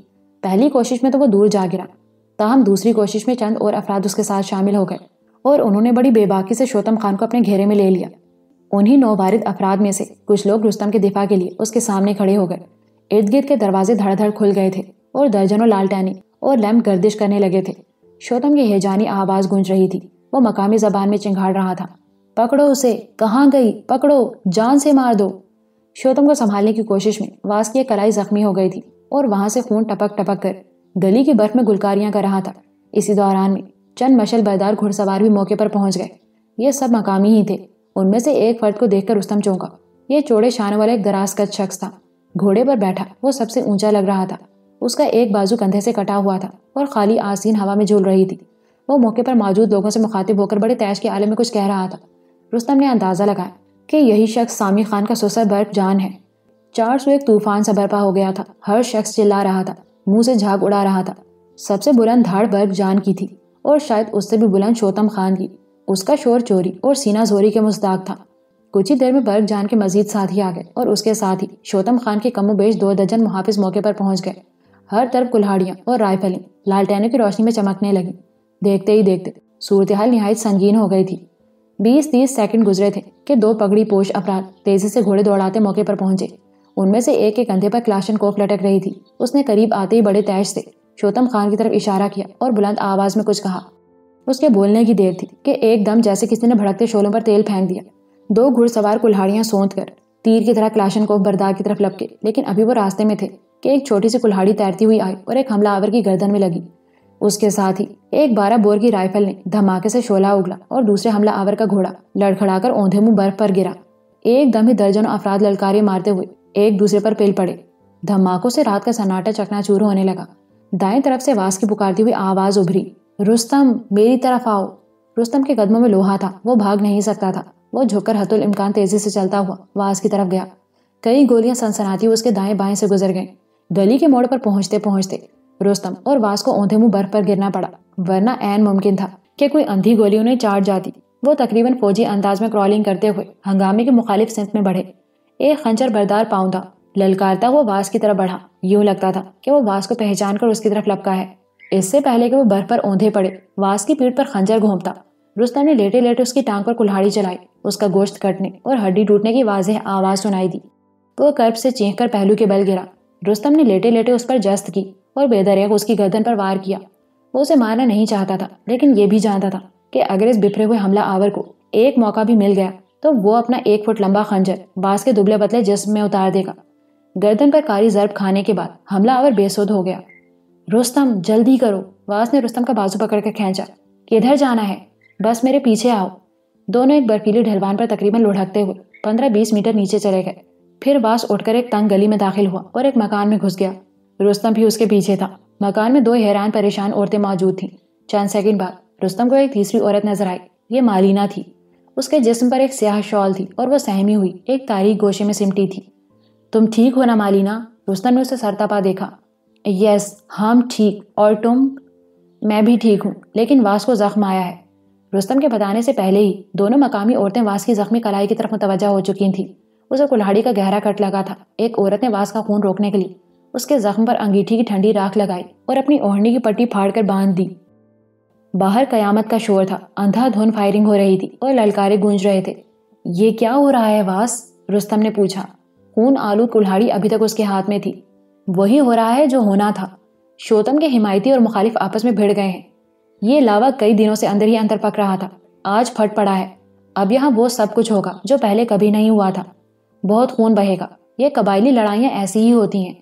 पहली कोशिश में तो वो दूर जा गिरा। ताहम दूसरी कोशिश में चंद और अफराद उसके साथ शामिल हो गए और उन्होंने बड़ी बेबाकी से शोतम खान को अपने घेरे में ले लिया। उन्हीं नौवारिद अफराद में से कुछ लोग रुस्तम के दिफा के लिए उसके सामने खड़े हो गए। इर्द गिर्द के दरवाजे धड़ धड़ खुल गए थे और दर्जनों लालटैनी और लैम्प गर्दिश करने लगे थे। शोतम की हेजानी आवाज़ गूंज रही थी। वो मकामी जबान में चिंगाड़ रहा था। पकड़ो उसे, कहाँ गई? पकड़ो, जान से मार दो। शोतम को संभालने की कोशिश में वास की कलाई जख्मी हो गई थी और वहाँ से खून टपक टपक कर गली की बर्फ़ में गुलकारियाँ कर रहा था। इसी दौरान में चंद मशल बरदार घुड़सवार भी मौके पर पहुँच गए। ये सब मकामी ही थे। उनमें से एक फर्द को देखकर रुस्तम चौंका। ये चौड़े शान वाला एक दराज कद शख्स था। घोड़े पर बैठा, वो सबसे ऊँचा लग रहा था। उसका एक बाजू कंधे से कटा हुआ था और खाली आसीन हवा में झूल रही थी। वो मौके पर मौजूद लोगों से मुखातिब होकर बड़े तैश के आले में कुछ कह रहा था। रुस्तम ने अंदाज़ा लगाया कि यही शख्स सामी खान का सुसर बर्फ़ जान है। चार सौ एक तूफ़ान सा बर्पा हो गया था। हर शख्स चिल्ला रहा था, मुँह से झाग उड़ा रहा था। सबसे बुलंद धाड़ बर्फ़ जान की थी और शायद उससे भी बुलंद शोतम खान की। उसका शोर चोरी और सीना जोरी के मुस्ताक था। कुछ ही देर में बर्फ़ जान के मजीद साथी आ गए और उसके साथ ही शोतम खान के कमो बेश दो दर्जन मुहाफिज मौके पर पहुँच गए। हर तरफ़ कुल्हाड़ियाँ और राइफलें लालटेनों की रोशनी में चमकने लगी। देखते ही देखते सूरत हाल नहायत संगीन हो गई थी। बीस तीस सेकंड गुजरे थे कि दो पगड़ी पोश अपराध तेज़ी से घोड़े दौड़ाते मौके पर पहुँचे। उनमें से एक के कंधे पर क्लाशन कोफ लटक रही थी। उसने करीब आते ही बड़े तैश से शोतम खान की तरफ़ इशारा किया और बुलंद आवाज़ में कुछ कहा। उसके बोलने की देर थी कि एकदम जैसे किसी ने भड़कते शोलों पर तेल फेंक दिया। दो घुड़सवार कुल्हाड़ियाँ सोंत कर तीर की तरह क्लाशन को बरदार की तरफ़ लपके। लेकिन अभी वो रास्ते में थे कि एक छोटी सी कुल्हाड़ी तैरती हुई आई और एक हमलावर की गर्दन में लगी। उसके साथ ही एक बारह बोर की राइफल ने धमाके से शोला उगला और दूसरे हमला आवर का घोड़ा लड़खड़ाकर औंधे मुँह बर्फ़ पर गिरा। एकदम ही दर्जनों अफराद ललकारे मारते हुए एक दूसरे पर पिल पड़े। धमाकों से रात का सन्नाटा चकनाचूर होने लगा। दाएँ तरफ़ से वास की पुकारती हुई आवाज़ उभरी, रुस्तम, मेरी तरफ़ आओ। रुस्तम के कदमों में लोहा था, वो भाग नहीं सकता था। वो झुककर हतुल इम्कान तेज़ी से चलता हुआ वास की तरफ़ गया। कई गोलियाँ सनसनाती उसके दाएँ बाएँ से गुजर गईं। गली के मोड़ पर पहुँचते पहुँचते रोस्तम और वास को औंधे मुँह बर्फ़ पर गिरना पड़ा, वरना ऐन मुमकिन था कि कोई अंधी गोली उन्हें चाट जाती। वो तकरीबन फौजी अंदाज में क्रॉलिंग करते हुए हंगामे के मुखालिफ सिंत में बढ़े। एक खंजर बरदार पाउं था। ललकारता हुआ वास की तरफ़ बढ़ा। यूँ लगता था कि वो वास को पहचान कर उसकी तरफ़ लपका है। इससे पहले कि वो बर्फ़ पर औंधे पड़े, वास की पीठ पर खंजर घूमता। रुस्तम ने लेटे लेटे उसकी टांग पर कुल्हाड़ी चलाई उसका गोश्त कटने और हड्डी टूटने की वाजह आवाज़ सुनाई दी। वो कर्ब से चीख कर पहलू के बल गिरा। रुस्तम ने लेटे लेटे उस पर जस्त की और बेदरिया उसकी गर्दन पर वार किया। वो उसे मारना नहीं चाहता था, लेकिन ये भी जानता था कि अगर इस बिफरे हुए हमला आवर को एक मौका भी मिल गया तो वो अपना एक फुट लंबा खंजर बाँस के दुबले पतले जिस्म में उतार देगा। गर्दन पर कारी जरब खाने के बाद हमला आवर बेसुध हो गया। रुस्तम, जल्दी करो। वास ने रुस्तम का बाजू पकड़कर खींचा। किधर जाना है? बस मेरे पीछे आओ। दोनों एक बर्फीली ढलवान पर तकरीबन लुढ़कते हुए पंद्रह बीस मीटर नीचे चले गए। फिर वास उठकर एक तंग गली में दाखिल हुआ और एक मकान में घुस गया। रुस्तम भी उसके पीछे था। मकान में दो हैरान, परेशान औरतें मौजूद थीं। चंद सेकंड बाद रुस्तम को एक तीसरी औरत नज़र आई। ये मालिना थी। उसके जिस्म पर एक स्याह शॉल थी और वह सहमी हुई, एक तारीख गोशे में सिमटी थी। तुम ठीक हो ना मालिना? रुस्तम ने उसे सरतापा देखा। यस, हम ठीक और तुम? मैं भी ठीक हूँ, लेकिन वास को जख्म आया है। रुस्तम के बताने से पहले ही दोनों मकामी औरतें वास की जख्मी कलाई की तरफ़ मुतवजा हो चुकी थीं। उसे कुल्हाड़ी का गहरा कट लगा था। एक औरत ने वास का खून रोकने के लिए उसके जख्म पर अंगीठी की ठंडी राख लगाई और अपनी ओढ़नी की पट्टी फाड़कर बाँध दी। बाहर कयामत का शोर था। अंधाधुन फायरिंग हो रही थी और ललकारे गूंज रहे थे। ये क्या हो रहा है वास? रुस्तम ने पूछा। खून आलू कुल्हाड़ी अभी तक उसके हाथ में थी। वही हो रहा है जो होना था। शोतम के हिमायती और मुखालिफ आपस में भिड़ गए हैं। ये लावा कई दिनों से अंदर ही अंदर पक रहा था। आज फट पड़ा है। अब यहाँ वो सब कुछ होगा, जो पहले कभी नहीं हुआ था। बहुत खून बहेगा। ये कबायली लड़ाइयाँ ऐसी ही होती हैं।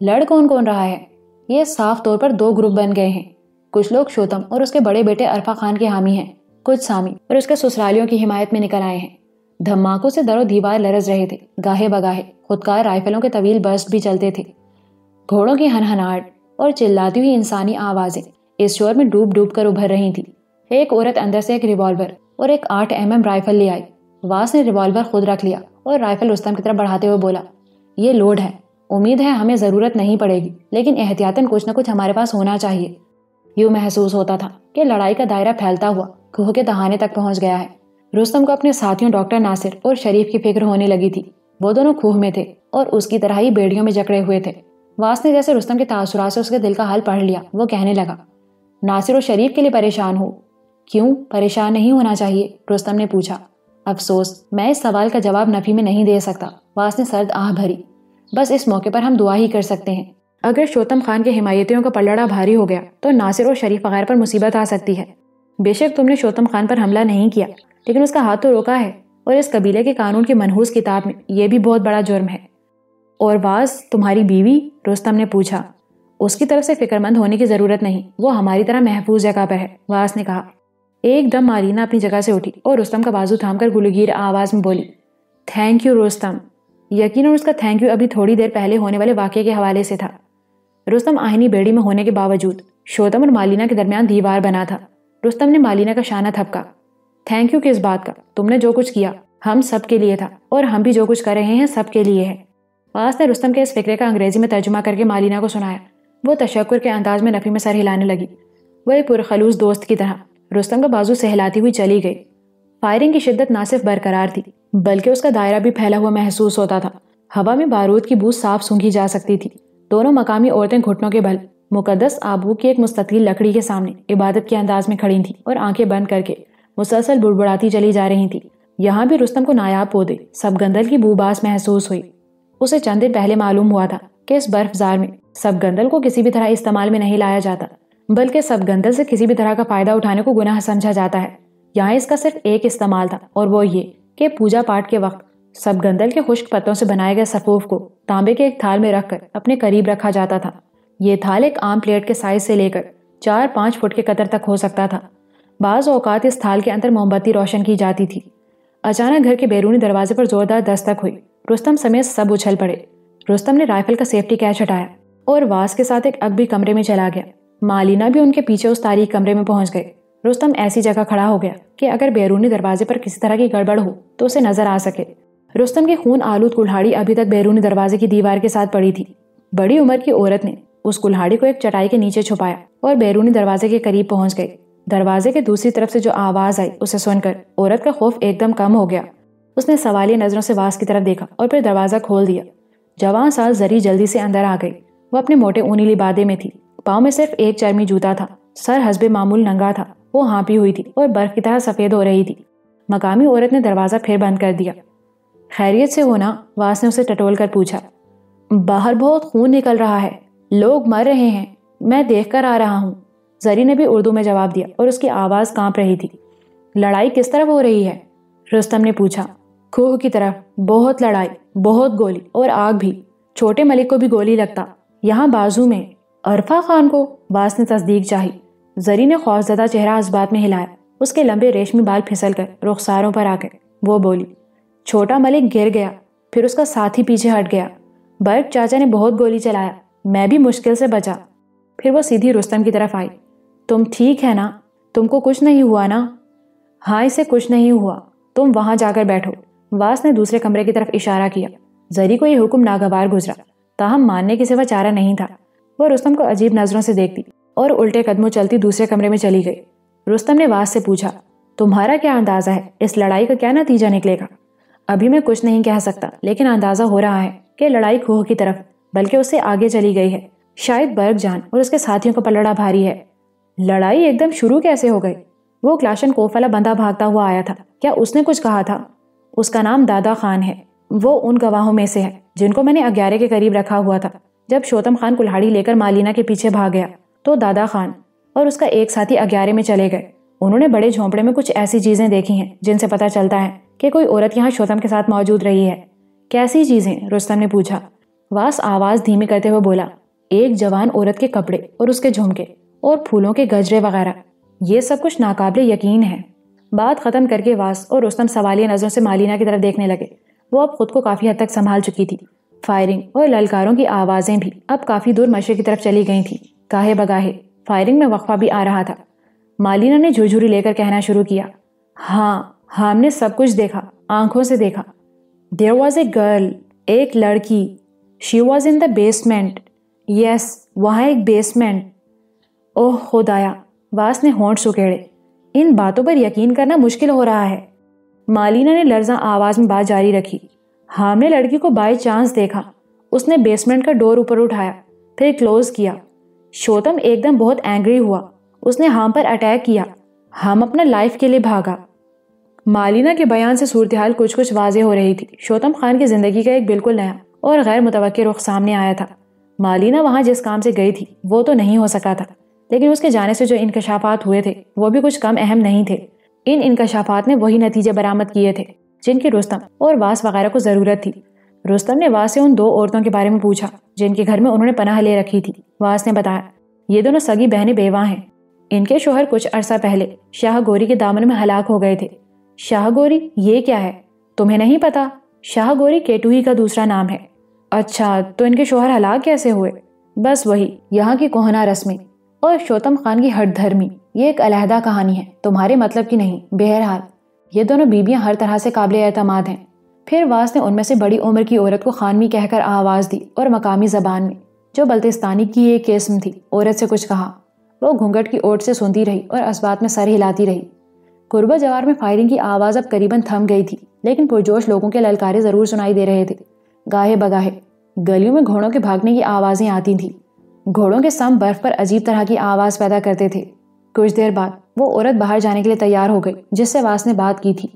लड़ कौन कौन रहा है? ये साफ़ तौर पर दो ग्रुप बन गए हैं। कुछ लोग शोतम और उसके बड़े बेटे अरफा खान के हामी हैं। कुछ सामी और उसके ससुरालियों की हिमायत में निकल आए हैं। धमाकों से दरों दीवार लरज रहे थे। गाहे बगाहे, खुदकार राइफलों के तवील बर्स्ट भी चलते थे। घोड़ों की हनहनाहट और चिल्लाती हुई इंसानी आवाज़ें। इस शोर में डूब डूब कर उभर रही थी। एक औरत अंदर से एक रिवॉल्वर और एक आठ एम राइफल ले आई। वास ने रिवॉल्वर खुद रख लिया और राइफल रुस्तम की तरफ़ बढ़ाते हुए बोला, ये लोड है। उम्मीद है हमें ज़रूरत नहीं पड़ेगी, लेकिन एहतियातन कुछ न कुछ हमारे पास होना चाहिए। यूँ महसूस होता था कि लड़ाई का दायरा फैलता हुआ कुह के दहाने तक पहुँच गया है। रुस्तम को अपने साथियों डॉक्टर नासिर और शरीफ की फ़िक्र होने लगी थी। वो दोनों खूह में थे और उसकी तरह ही बेड़ियों में जकड़े हुए थे। वास ने जैसे रुस्तम के तासुरात से उसके दिल का हाल पढ़ लिया, वो कहने लगा नासिर और शरीफ के लिए परेशान हो। क्यों? परेशान नहीं होना चाहिए, रुस्तम ने पूछा। अफसोस, मैं इस सवाल का जवाब नफी में नहीं दे सकता। वास ने सर्द आह भरी। बस इस मौके पर हम दुआ ही कर सकते हैं। अगर शोतम खान के हिमायतियों का पलड़ा भारी हो गया तो नासिर और शरीफ वगैरह पर मुसीबत आ सकती है। बेशक तुमने शोतम खान पर हमला नहीं किया, लेकिन उसका हाथ तो रोका है, और इस कबीले के कानून की मनहूस किताब में यह भी बहुत बड़ा जुर्म है। और वाज तुम्हारी बीवी? रुस्तम ने पूछा। उसकी तरफ़ से फिक्रमंद होने की ज़रूरत नहीं। वो हमारी तरह महफूज जगह पर है, वास ने कहा। एकदम मारीना अपनी जगह से उठी और रुस्तम का बाजू थाम कर गुलगीर आवाज़ में बोली थैंक यू रुस्तम। यकीन उसका थैंक यू अभी थोड़ी देर पहले होने वाले वाक्य के हवाले से था। रुस्तम आहिनी बेड़ी में होने के बावजूद शोतम और मालिना के दरमियान दीवार बना था। रुस्तम ने मालिना का शाना थपका थैंक यू किस बात का? तुमने जो कुछ किया, हम सब के लिए था और हम भी जो कुछ कर रहे हैं सब के लिए है। वास ने रुस्तम के इस फिक्रे का अंग्रेज़ी में तर्जुमा करके मालिना को सुनाया। वो तशक्र के अंदाज में नफी में सर हिलाने लगी। वह एक पुरखलूस दोस्त की तरह, रुस्तम का बाजू सहलाती हुई चली गई। फायरिंग की शिद्दत ना सिर्फ़ बरकरार थी, बल्कि उसका दायरा भी फैला हुआ महसूस होता था। हवा में बारूद की बूझ साफ़ सूंघी जा सकती थी। दोनों मकामी औरतें घुटनों के बल मुकदस आबू की एक मुस्तकिल लकड़ी के सामने इबादत के अंदाज में खड़ी थी और आँखें बंद करके मुसलसल बुड़बुड़ाती चली जा रही थी। यहाँ भी रुस्तम को नायाब पौधे, सब गंदल की बूबास महसूस हुई। उसे चंद दिन पहले मालूम हुआ था कि इस बर्फजार में? सब गंदल को किसी भी तरह इस्तेमाल में नहीं लाया जाता, बल्कि सब गंदल से किसी भी तरह का फ़ायदा उठाने को गुनाह समझा जाता है। यहाँ इसका सिर्फ़ एक इस्तेमाल था, और वो ये कि पूजा पाठ के वक्त सब गंदल के खुश्क पत्तों से बनाए गए सफूफ को तांबे के एक थाल में रखकर अपने करीब रखा जाता था। ये थाल एक आम प्लेट के साइज़ से लेकर चार पाँच फुट के कतर तक हो सकता था। बाज औकात इस थाल के अंदर मोमबत्ती रोशन की जाती थी। अचानक घर के बैरूनी दरवाजे पर जोरदार दस्तक हुई। रुस्तम समेत सब उछल पड़े। रुस्तम ने राइफल का सेफ्टी कैच हटाया और वास के साथ एक अगबी कमरे में चला गया। मालिना भी उनके पीछे उस तारीख कमरे में पहुँच गए रुस्तम ऐसी जगह खड़ा हो गया कि अगर बैरूनी दरवाजे पर किसी तरह की गड़बड़ हो तो उसे नज़र आ सके। रुस्तम की खून आलूद कुल्हाड़ी अभी तक बैरूनी दरवाजे की दीवार के साथ पड़ी थी। बड़ी उम्र की औरत ने उस कुल्हाड़ी को एक चटाई के नीचे छुपाया और बैरूनी दरवाजे के करीब पहुँच गई। दरवाजे के दूसरी तरफ़ से जो आवाज़ आई, उसे सुनकर औरत का खौफ एकदम कम हो गया। उसने सवालिया नज़रों से वास की तरफ़ देखा और फिर दरवाज़ा खोल दिया। जवान साल जरी जल्दी से अंदर आ गई। वो अपने मोटे ऊनी लिबादे में थी। पाँव में सिर्फ़ एक चर्मी जूता था। सर हसबे मामूल नंगा था। वो हाँपी हुई थी और बर्फ़ की तरह सफ़ेद हो रही थी। मकामी औरत ने दरवाज़ा फिर बंद कर दिया। खैरियत से होना, वास ने उसे टटोल कर पूछा। बाहर बहुत खून निकल रहा है। लोग मर रहे हैं। मैं देख कर आ रहा हूँ। जरी ने भी उर्दू में जवाब दिया और उसकी आवाज़ काँप रही थी। लड़ाई किस तरफ़ हो रही है? रुस्तम ने पूछा। खूह की तरफ़। बहुत लड़ाई। बहुत गोली और आग भी। छोटे मलिक को भी गोली लगता। यहाँ बाजू में अरफा खान को बास ने तस्दीक चाही। जरी ने खौफजदा चेहरा इस बात में हिलाया। उसके लंबे रेशमी बाल फिसल कर रुखसारों पर आ गए। वो बोली, छोटा मलिक गिर गया, फिर उसका साथी पीछे हट गया। बर्क चाचा ने बहुत गोली चलाया, मैं भी मुश्किल से बचा। फिर वो सीधी रुस्तम की तरफ़ आई, तुम ठीक है ना? तुमको कुछ नहीं हुआ ना? हाँ इसे कुछ नहीं हुआ। तुम वहाँ जाकर बैठो। वास ने दूसरे कमरे की तरफ़ इशारा किया। जरी को यह हुक्म नागवार गुजरा। ताहम मानने की सिवा चारा नहीं था। वह रुस्तम को अजीब नज़रों से देखती और उल्टे कदमों चलती दूसरे कमरे में चली गई। रुस्तम ने वास से पूछा, तुम्हारा क्या अंदाज़ा है? इस लड़ाई का क्या नतीजा निकलेगा? अभी मैं कुछ नहीं कह सकता, लेकिन अंदाज़ा हो रहा है कि लड़ाई खोह की तरफ़, बल्कि उससे आगे चली गई है। शायद बर्ग जान और उसके साथियों का पलड़ा भारी है। लड़ाई एकदम शुरू कैसे हो गई? वो क्लाशन कोफला बंदा भागता हुआ आया था। क्या उसने कुछ कहा था? उसका नाम दादा खान है। वो उन गवाहों में से है, जिनको मैंने अग्यारह के करीब रखा हुआ था, जब शोतम खान कुल्हाड़ी लेकर मालिना के पीछे भाग गया तो दादा खान और उसका एक साथी अग्यारह में चले गए। उन्होंने बड़े झोंपड़े में कुछ ऐसी चीज़ें देखी हैं, जिनसे पता चलता है कि कोई औरत यहाँ शोतम के साथ मौजूद रही है। कैसी चीज़ें? रुस्तम ने पूछा। वास आवाज़ धीमी करते हुए बोला, एक जवान औरत के कपड़े और उसके झुमके और फूलों के गजरे वगैरह, ये सब कुछ नाकाबले यकीन है। बात खत्म करके वास और रुस्तम सवालिया नज़रों से मालिना की तरफ़ देखने लगे। वो अब खुद को काफ़ी हद तक संभाल चुकी थी। फायरिंग और ललकारों की आवाज़ें भी अब काफ़ी दूर मशरक की तरफ़ चली गई थी। काहे बगाहे, फायरिंग में वक्फा भी आ रहा था। मालिना ने झुरझुरी लेकर कहना शुरू किया हाँ हमने सब कुछ देखा, आँखों से देखा। देर वॉज़ ए गर्ल एक लड़की। She was in the basement yes वहाँ एक बेसमेंट ओह, खुदाया, वास ने होंठ सुकेड़े इन बातों पर यकीन करना मुश्किल हो रहा है। मालिना ने लर्जा आवाज़ में बात जारी रखी। हमने लड़की को बाई चांस देखा। उसने बेसमेंट का डोर ऊपर उठाया, फिर क्लोज किया। शोतम एकदम बहुत एंग्री हुआ। उसने हम पर अटैक किया। हम अपना लाइफ के लिए भागा। मालिना के बयान से सूरत हाल कुछ कुछ वाजे हो रही थी। शोतम खान की ज़िंदगी का एक बिल्कुल नया और गैर मुतव रुख सामने आया था। मालिना वहाँ जिस काम से गई थी, वो तो नहीं हो सका था। लेकिन उसके जाने से जो इंकशाफात हुए थे, वो भी कुछ कम अहम नहीं थे। इन इनकशाफात ने वही नतीजे बरामद किए थे, जिनकी रुस्तम और वास वगैरह को ज़रूरत थी। रुस्तम ने वास से उन दो औरतों के बारे में पूछा, जिनके घर में उन्होंने पनाह ले रखी थी। वास ने बताया, ये दोनों सगी बहनें बेवा हैं। इनके शोहर कुछ अरसा पहले शाह गोरी के दामन में हलाक हो गए थे। शाह गोरी, ये क्या है? तुम्हें नहीं पता? शाह गोरी केटुही का दूसरा नाम है। अच्छा तो इनके शोहर हलाक कैसे हुए? बस वही, यहाँ की कोहना रस्मी। और शोतम खान की हट धर्मी ये एक अलहदा कहानी है। तुम्हारे मतलब की नहीं, बेहरहाल। ये दोनों बीबियाँ हर तरह से काबिल एतमाद हैं। फिर वास ने उनमें से बड़ी उम्र की औरत को खानवी कहकर आवाज़ दी और मकामी जबान में, जो बल्तिस्तानी की एक किस्म थी, औरत से कुछ कहा। वो घूंघट की ओट से सुनती रही और असबात में सर हिलाती रही। कुर्बा जवार में फायरिंग की आवाज़ अब करीबन थम गई थी, लेकिन पुरजोश लोगों के ललकारे ज़रूर सुनाई दे रहे थे। गाहे बगाहे, गलियों में घोड़ों के भागने की आवाज़ें आती थी। घोड़ों के सम बर्फ़ पर अजीब तरह की आवाज़ पैदा करते थे। कुछ देर बाद वो औरत बाहर जाने के लिए तैयार हो गई, जिससे वास ने बात की थी।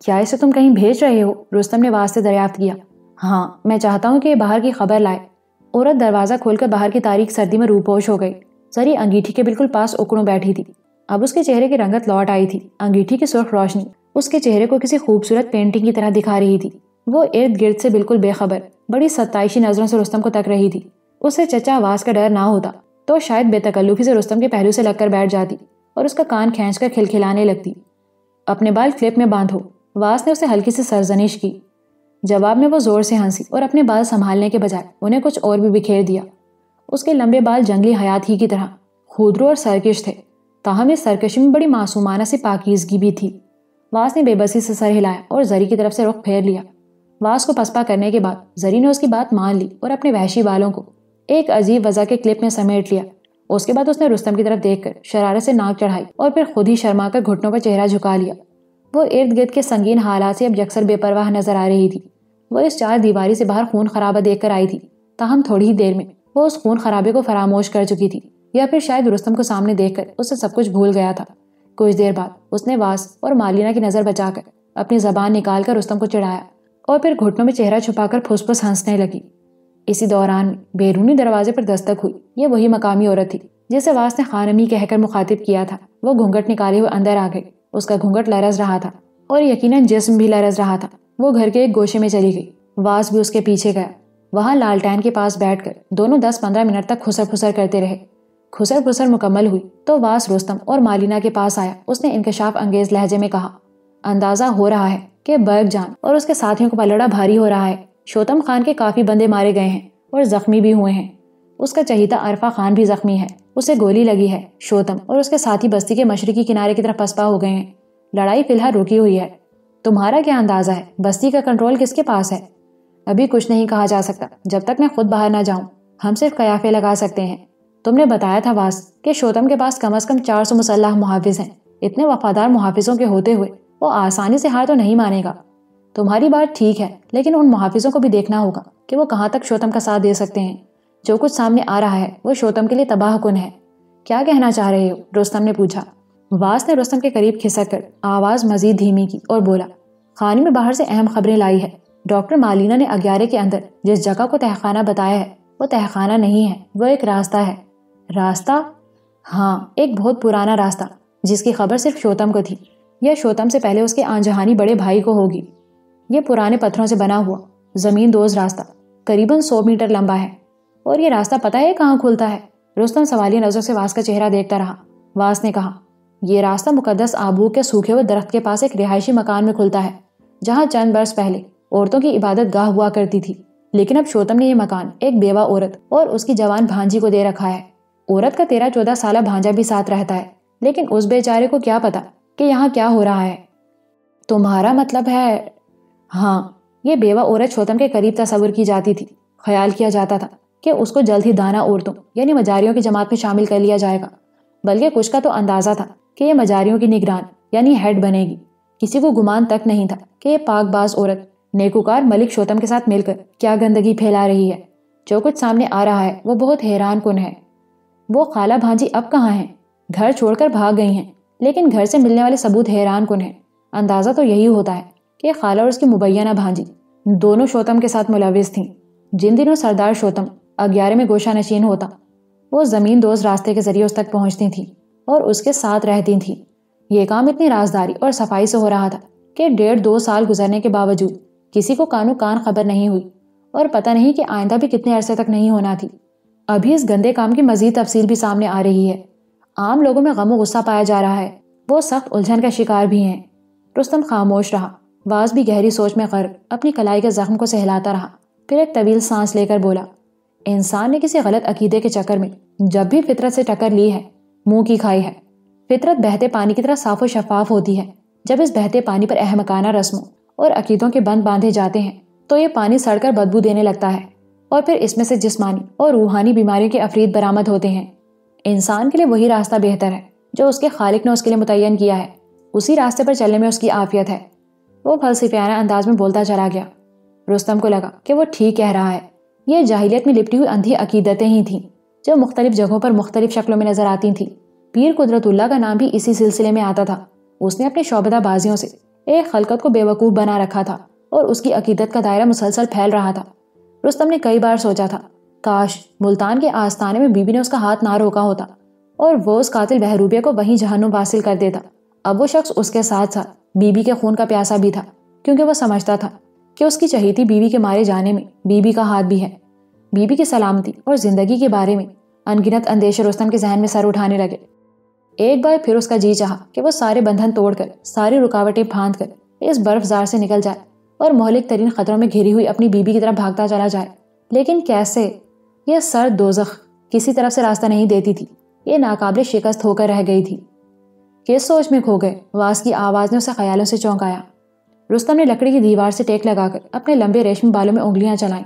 क्या इसे तुम कहीं भेज रहे हो? रुस्तम ने वास से दरियाफ्त किया। हाँ मैं चाहता हूँ कि ये बाहर की खबर लाए। औरत दरवाज़ा खोलकर बाहर की तारीख सर्दी में रूपोश हो गई। सरी अंगीठी के बिल्कुल पास उकड़ों बैठी थी। अब उसके चेहरे की रंगत लौट आई थी। अंगीठी की सुर्ख रोशनी उसके चेहरे को किसी खूबसूरत पेंटिंग की तरह दिखा रही थी। वो इर्द गिर्द से बिल्कुल बेखबर, बड़ी सत्ताईशी नज़रों से रुस्तम को तक रही थी। उसे चचा आवाज़ का डर ना होता तो शायद बेतकल्लुफी से रुस्तम के पहलू से लगकर बैठ जाती और उसका कान खींच कर खिलखिलाने लगती। अपने बाल क्लिप में बांधो, वास ने उसे हल्की सी सरजनिश की। जवाब में वो ज़ोर से हँसी और अपने बाल संभालने के बजाय उन्हें कुछ और भी बिखेर दिया। उसके लंबे बाल जंगली हयात ही की तरह, खुदरू और सरकश थे। ताहम इस सरकशी में बड़ी मासूमाना से पाकिजगी भी थी। वास ने बेबसी से सर हिलाया और जरी की तरफ़ से रुख फेर लिया। वास को पसपा करने के बाद जरी ने उसकी बात मान ली और अपने वहशी बालों को एक अजीब वजह के क्लिप में समेट लिया। उसके बाद उसने रुस्तम की तरफ़ देखकर शरारत से नाक चढ़ाई और फिर खुद ही शर्मा कर घुटनों पर चेहरा झुका लिया। वो इर्द गिर्द के संगीन हालात से अब यकसर बेपरवाह नज़र आ रही थी। वो इस चार दीवारी से बाहर खून खराबा देख कर आई थी। ताहम थोड़ी ही देर में वो उस खून खराबे को फरामोश कर चुकी थी या फिर शायद रुस्तम को सामने देखकर उससे सब कुछ भूल गया था। कुछ देर बाद उसने वास और मालिना की नज़र बचाकर अपनी जबान निकालकर रुस्तम को चढ़ाया और फिर घुटनों में चेहरा छुपाकर फुसफुस हंसने लगी। इसी दौरान बैरूनी दरवाजे पर दस्तक हुई। ये वही मकामी औरत थी, जिसे वास ने खानमी कहकर मुखातिब किया था। वो घूंघट निकाले हुए अंदर आ गई। उसका घूंघट लरज रहा था और यकीनन जिस्म भी लरज रहा था। वो घर के एक गोशे में चली गई। वास भी उसके पीछे गया। वहाँ लालटैन के पास बैठकर दोनों दस पंद्रह मिनट तक खुसर फुसर करते रहे। खुसर फुसर मुकम्मल हुई तो वास रुस्तम और मालिना के पास आया। उसने इंकशाफ अंगेज लहजे में कहा, अंदाज़ा हो रहा है कि बर्ग जान और उसके साथियों को पलड़ा भारी हो रहा है। शोतम खान के काफ़ी बंदे मारे गए हैं और जख्मी भी हुए हैं। उसका चहीता अरफा खान भी जख्मी है। उसे गोली लगी है, शोतम और उसके साथी बस्ती के मशरकी किनारे की तरफ़ पसपा हो गए हैं। लड़ाई फ़िलहाल रुकी हुई है। तुम्हारा क्या अंदाज़ा है? बस्ती का कंट्रोल किसके पास है? अभी कुछ नहीं कहा जा सकता। जब तक मैं खुद बाहर ना जाऊँ, हम सिर्फ़ कयाफे लगा सकते हैं। तुमने बताया था वास कि शोतम के पास कम अज कम चार सौ मुसल्ह मुहाफिज हैं। इतने वफादार मुहाफिजों के होते हुए वो आसानी से हार तो नहीं मानेगा। तुम्हारी बात ठीक है, लेकिन उन मुहाफिजों को भी देखना होगा कि वो कहाँ तक शोतम का साथ दे सकते हैं। जो कुछ सामने आ रहा है, वो शोतम के लिए तबाह कुन है। क्या कहना चाह रहे हो? रोस्तम ने पूछा। वास ने रोस्तम के करीब खिसक कर आवाज़ मजीद धीमी की और बोला, खानी में बाहर से अहम खबरें लाई है। डॉक्टर मालिना ने अग्यारे के अंदर जिस जगह को तहखाना बताया है, वो तहखाना नहीं है, वो एक रास्ता है। रास्ता? हाँ एक बहुत पुराना रास्ता, जिसकी खबर सिर्फ़ शोतम को थी। यह शोतम से पहले उसके आंजहानी बड़े भाई को होगी। ये पुराने पत्थरों से बना हुआ। ज़मीन दोज रास्ता। करीबन सौ मीटर लंबा है। और ये रास्ता पता है कहाँ खुलता है? रुस्तम सवालिया नज़र से वास का चेहरा देखता रहा। वास ने कहा यह रास्ता मुकदस आबू के सूखे हुए दरख्त के पास एक रिहायशी मकान में खुलता है, जहाँ चंद बरस पहले औरतों की इबादत गाह हुआ करती थी। लेकिन अब शोतम ने यह मकान, एक बेवा औरत और उसकी जवान भांजी को दे रखा है। औरत का तेरह चौदह साल भांजा भी साथ रहता है। लेकिन उस बेचारे को क्या पता कि यहाँ क्या हो रहा है? तुम्हारा मतलब है हाँ ये बेवा औरत शोतम के करीब तस्वुर की जाती थी। ख्याल किया जाता था कि उसको जल्द ही दाना औरतों यानी मजारियों की जमात में शामिल कर लिया जाएगा। बल्कि कुछ का तो अंदाज़ा था कि ये मजारियों की निगरान, यानी हेड बनेगी। किसी को गुमान तक नहीं था कि ये पाकबाज औरत, नेकुकार मलिक शोतम के साथ मिलकर क्या गंदगी फैला रही है। जो कुछ सामने आ रहा है, वो बहुत हैरान कन है। वो खाला भांजी अब कहाँ हैं? घर छोड़कर भाग गई हैं, लेकिन घर से मिलने वाले सबूत हैरान कन है। अंदाज़ा तो यही होता है कि खाला और उसकी मुबैना भांजी। दोनों शोतम के साथ मुलविस थीं। जिन दिनों सरदार शोतम अग्यारह में गोशा नशीन होता, वो ज़मीन दोस्त रास्ते के ज़रिए उस तक पहुँचती थी और उसके साथ रहती थी। ये काम इतनी राजदारी और सफ़ाई से हो रहा था कि डेढ़ दो साल गुजरने के बावजूद किसी को कानू कान खबर नहीं हुई और पता नहीं कि आइंदा भी कितने अरसे तक नहीं होना थी। अभी इस गंदे काम की मजीद तफसील भी सामने आ रही है। आम लोगों में गमो गुस्सा पाया जा रहा है। वो सख्त उलझन का शिकार भी हैं। रुस्तम खामोश रहा। वाज भी गहरी सोच में कर अपनी कलाई के जख्म को सहलाता रहा। फिर एक तवील सांस लेकर बोला, इंसान ने किसी गलत अकीदे के चक्कर में जब भी फितरत से टक्कर ली है, मुँह की खाई है। फितरत बहते पानी की तरह साफ़ और शफाफ होती है। जब इस बहते पानी पर अहमकाना रस्मों और अकीदों के बंद बांधे जाते हैं तो ये पानी सड़कर बदबू देने लगता है। और फिर इसमें से जिस्मानी और रूहानी बीमारियों के अफरीद बरामद होते हैं। इंसान के लिए वही रास्ता बेहतर है, जो उसके खालिक ने उसके लिए मुतन किया है। उसी रास्ते पर चलने में उसकी आफियत है। वो फलसिफियाना अंदाज में बोलता चला गया। रुस्तम को लगा कि वो ठीक कह रहा है। ये जाहिलियत में लिपटी हुई अंधी अकीदतें ही थीं, जो मुख्तलिफ़ जगहों पर मुख्तलिफ़ शक्लों में नज़र आती थीं। पीर कुदरतुल्ला का नाम भी इसी सिलसिले में आता था। उसने अपने शोबदा बाजियों से एक खलकत को बेवकूफ़ बना रखा था और उसकी अकीदत का दायरा मुसलसल फैल रहा था। रुस्तम ने कई बार सोचा था, काश मुल्तान के आस्थाने में बीबी ने उसका हाथ ना रोका होता और वो उस कातिल बहरूबिया को वहीं जहनुम वासिल कर देता। अब वो शख्स उसके साथ साथ बीबी के खून का प्यासा भी था, क्योंकि वो समझता था कि उसकी चहेती बीबी के मारे जाने में बीबी का हाथ भी है। बीबी की सलामती और ज़िंदगी के बारे में अनगिनत अंदेशे रुस्तम के जहन में सर उठाने लगे। एक बार फिर उसका जी चाहा कि वो सारे बंधन तोड़कर, सारी रुकावटें फांद कर इस बर्फजार से निकल जाए और मोहलिक तरीन खतरों में घिरी हुई अपनी बीबी की तरफ़ भागता चला जाए। लेकिन कैसे? यह सर दोजख किसी तरफ़ से रास्ता नहीं देती थी। ये नाकाबले शिकस्त होकर रह गई थी। किस सोच में खो गए। वास की आवाज़ ने उसे ख्यालों से चौंकाया। रुस्तम ने लकड़ी की दीवार से टेक लगाकर अपने लंबे रेशमी बालों में उंगलियाँ चलाई।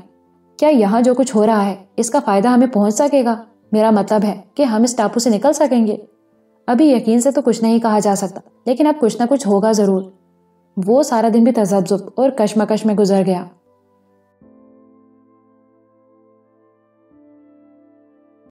क्या यहाँ जो कुछ हो रहा है, इसका फ़ायदा हमें पहुँच सकेगा? मेरा मतलब है कि हम इस टापू से निकल सकेंगे। अभी यकीन से तो कुछ नहीं कहा जा सकता, लेकिन अब कुछ ना कुछ होगा ज़रूर। वो सारा दिन भी तजब्जुब और कशमकश में गुजर गया।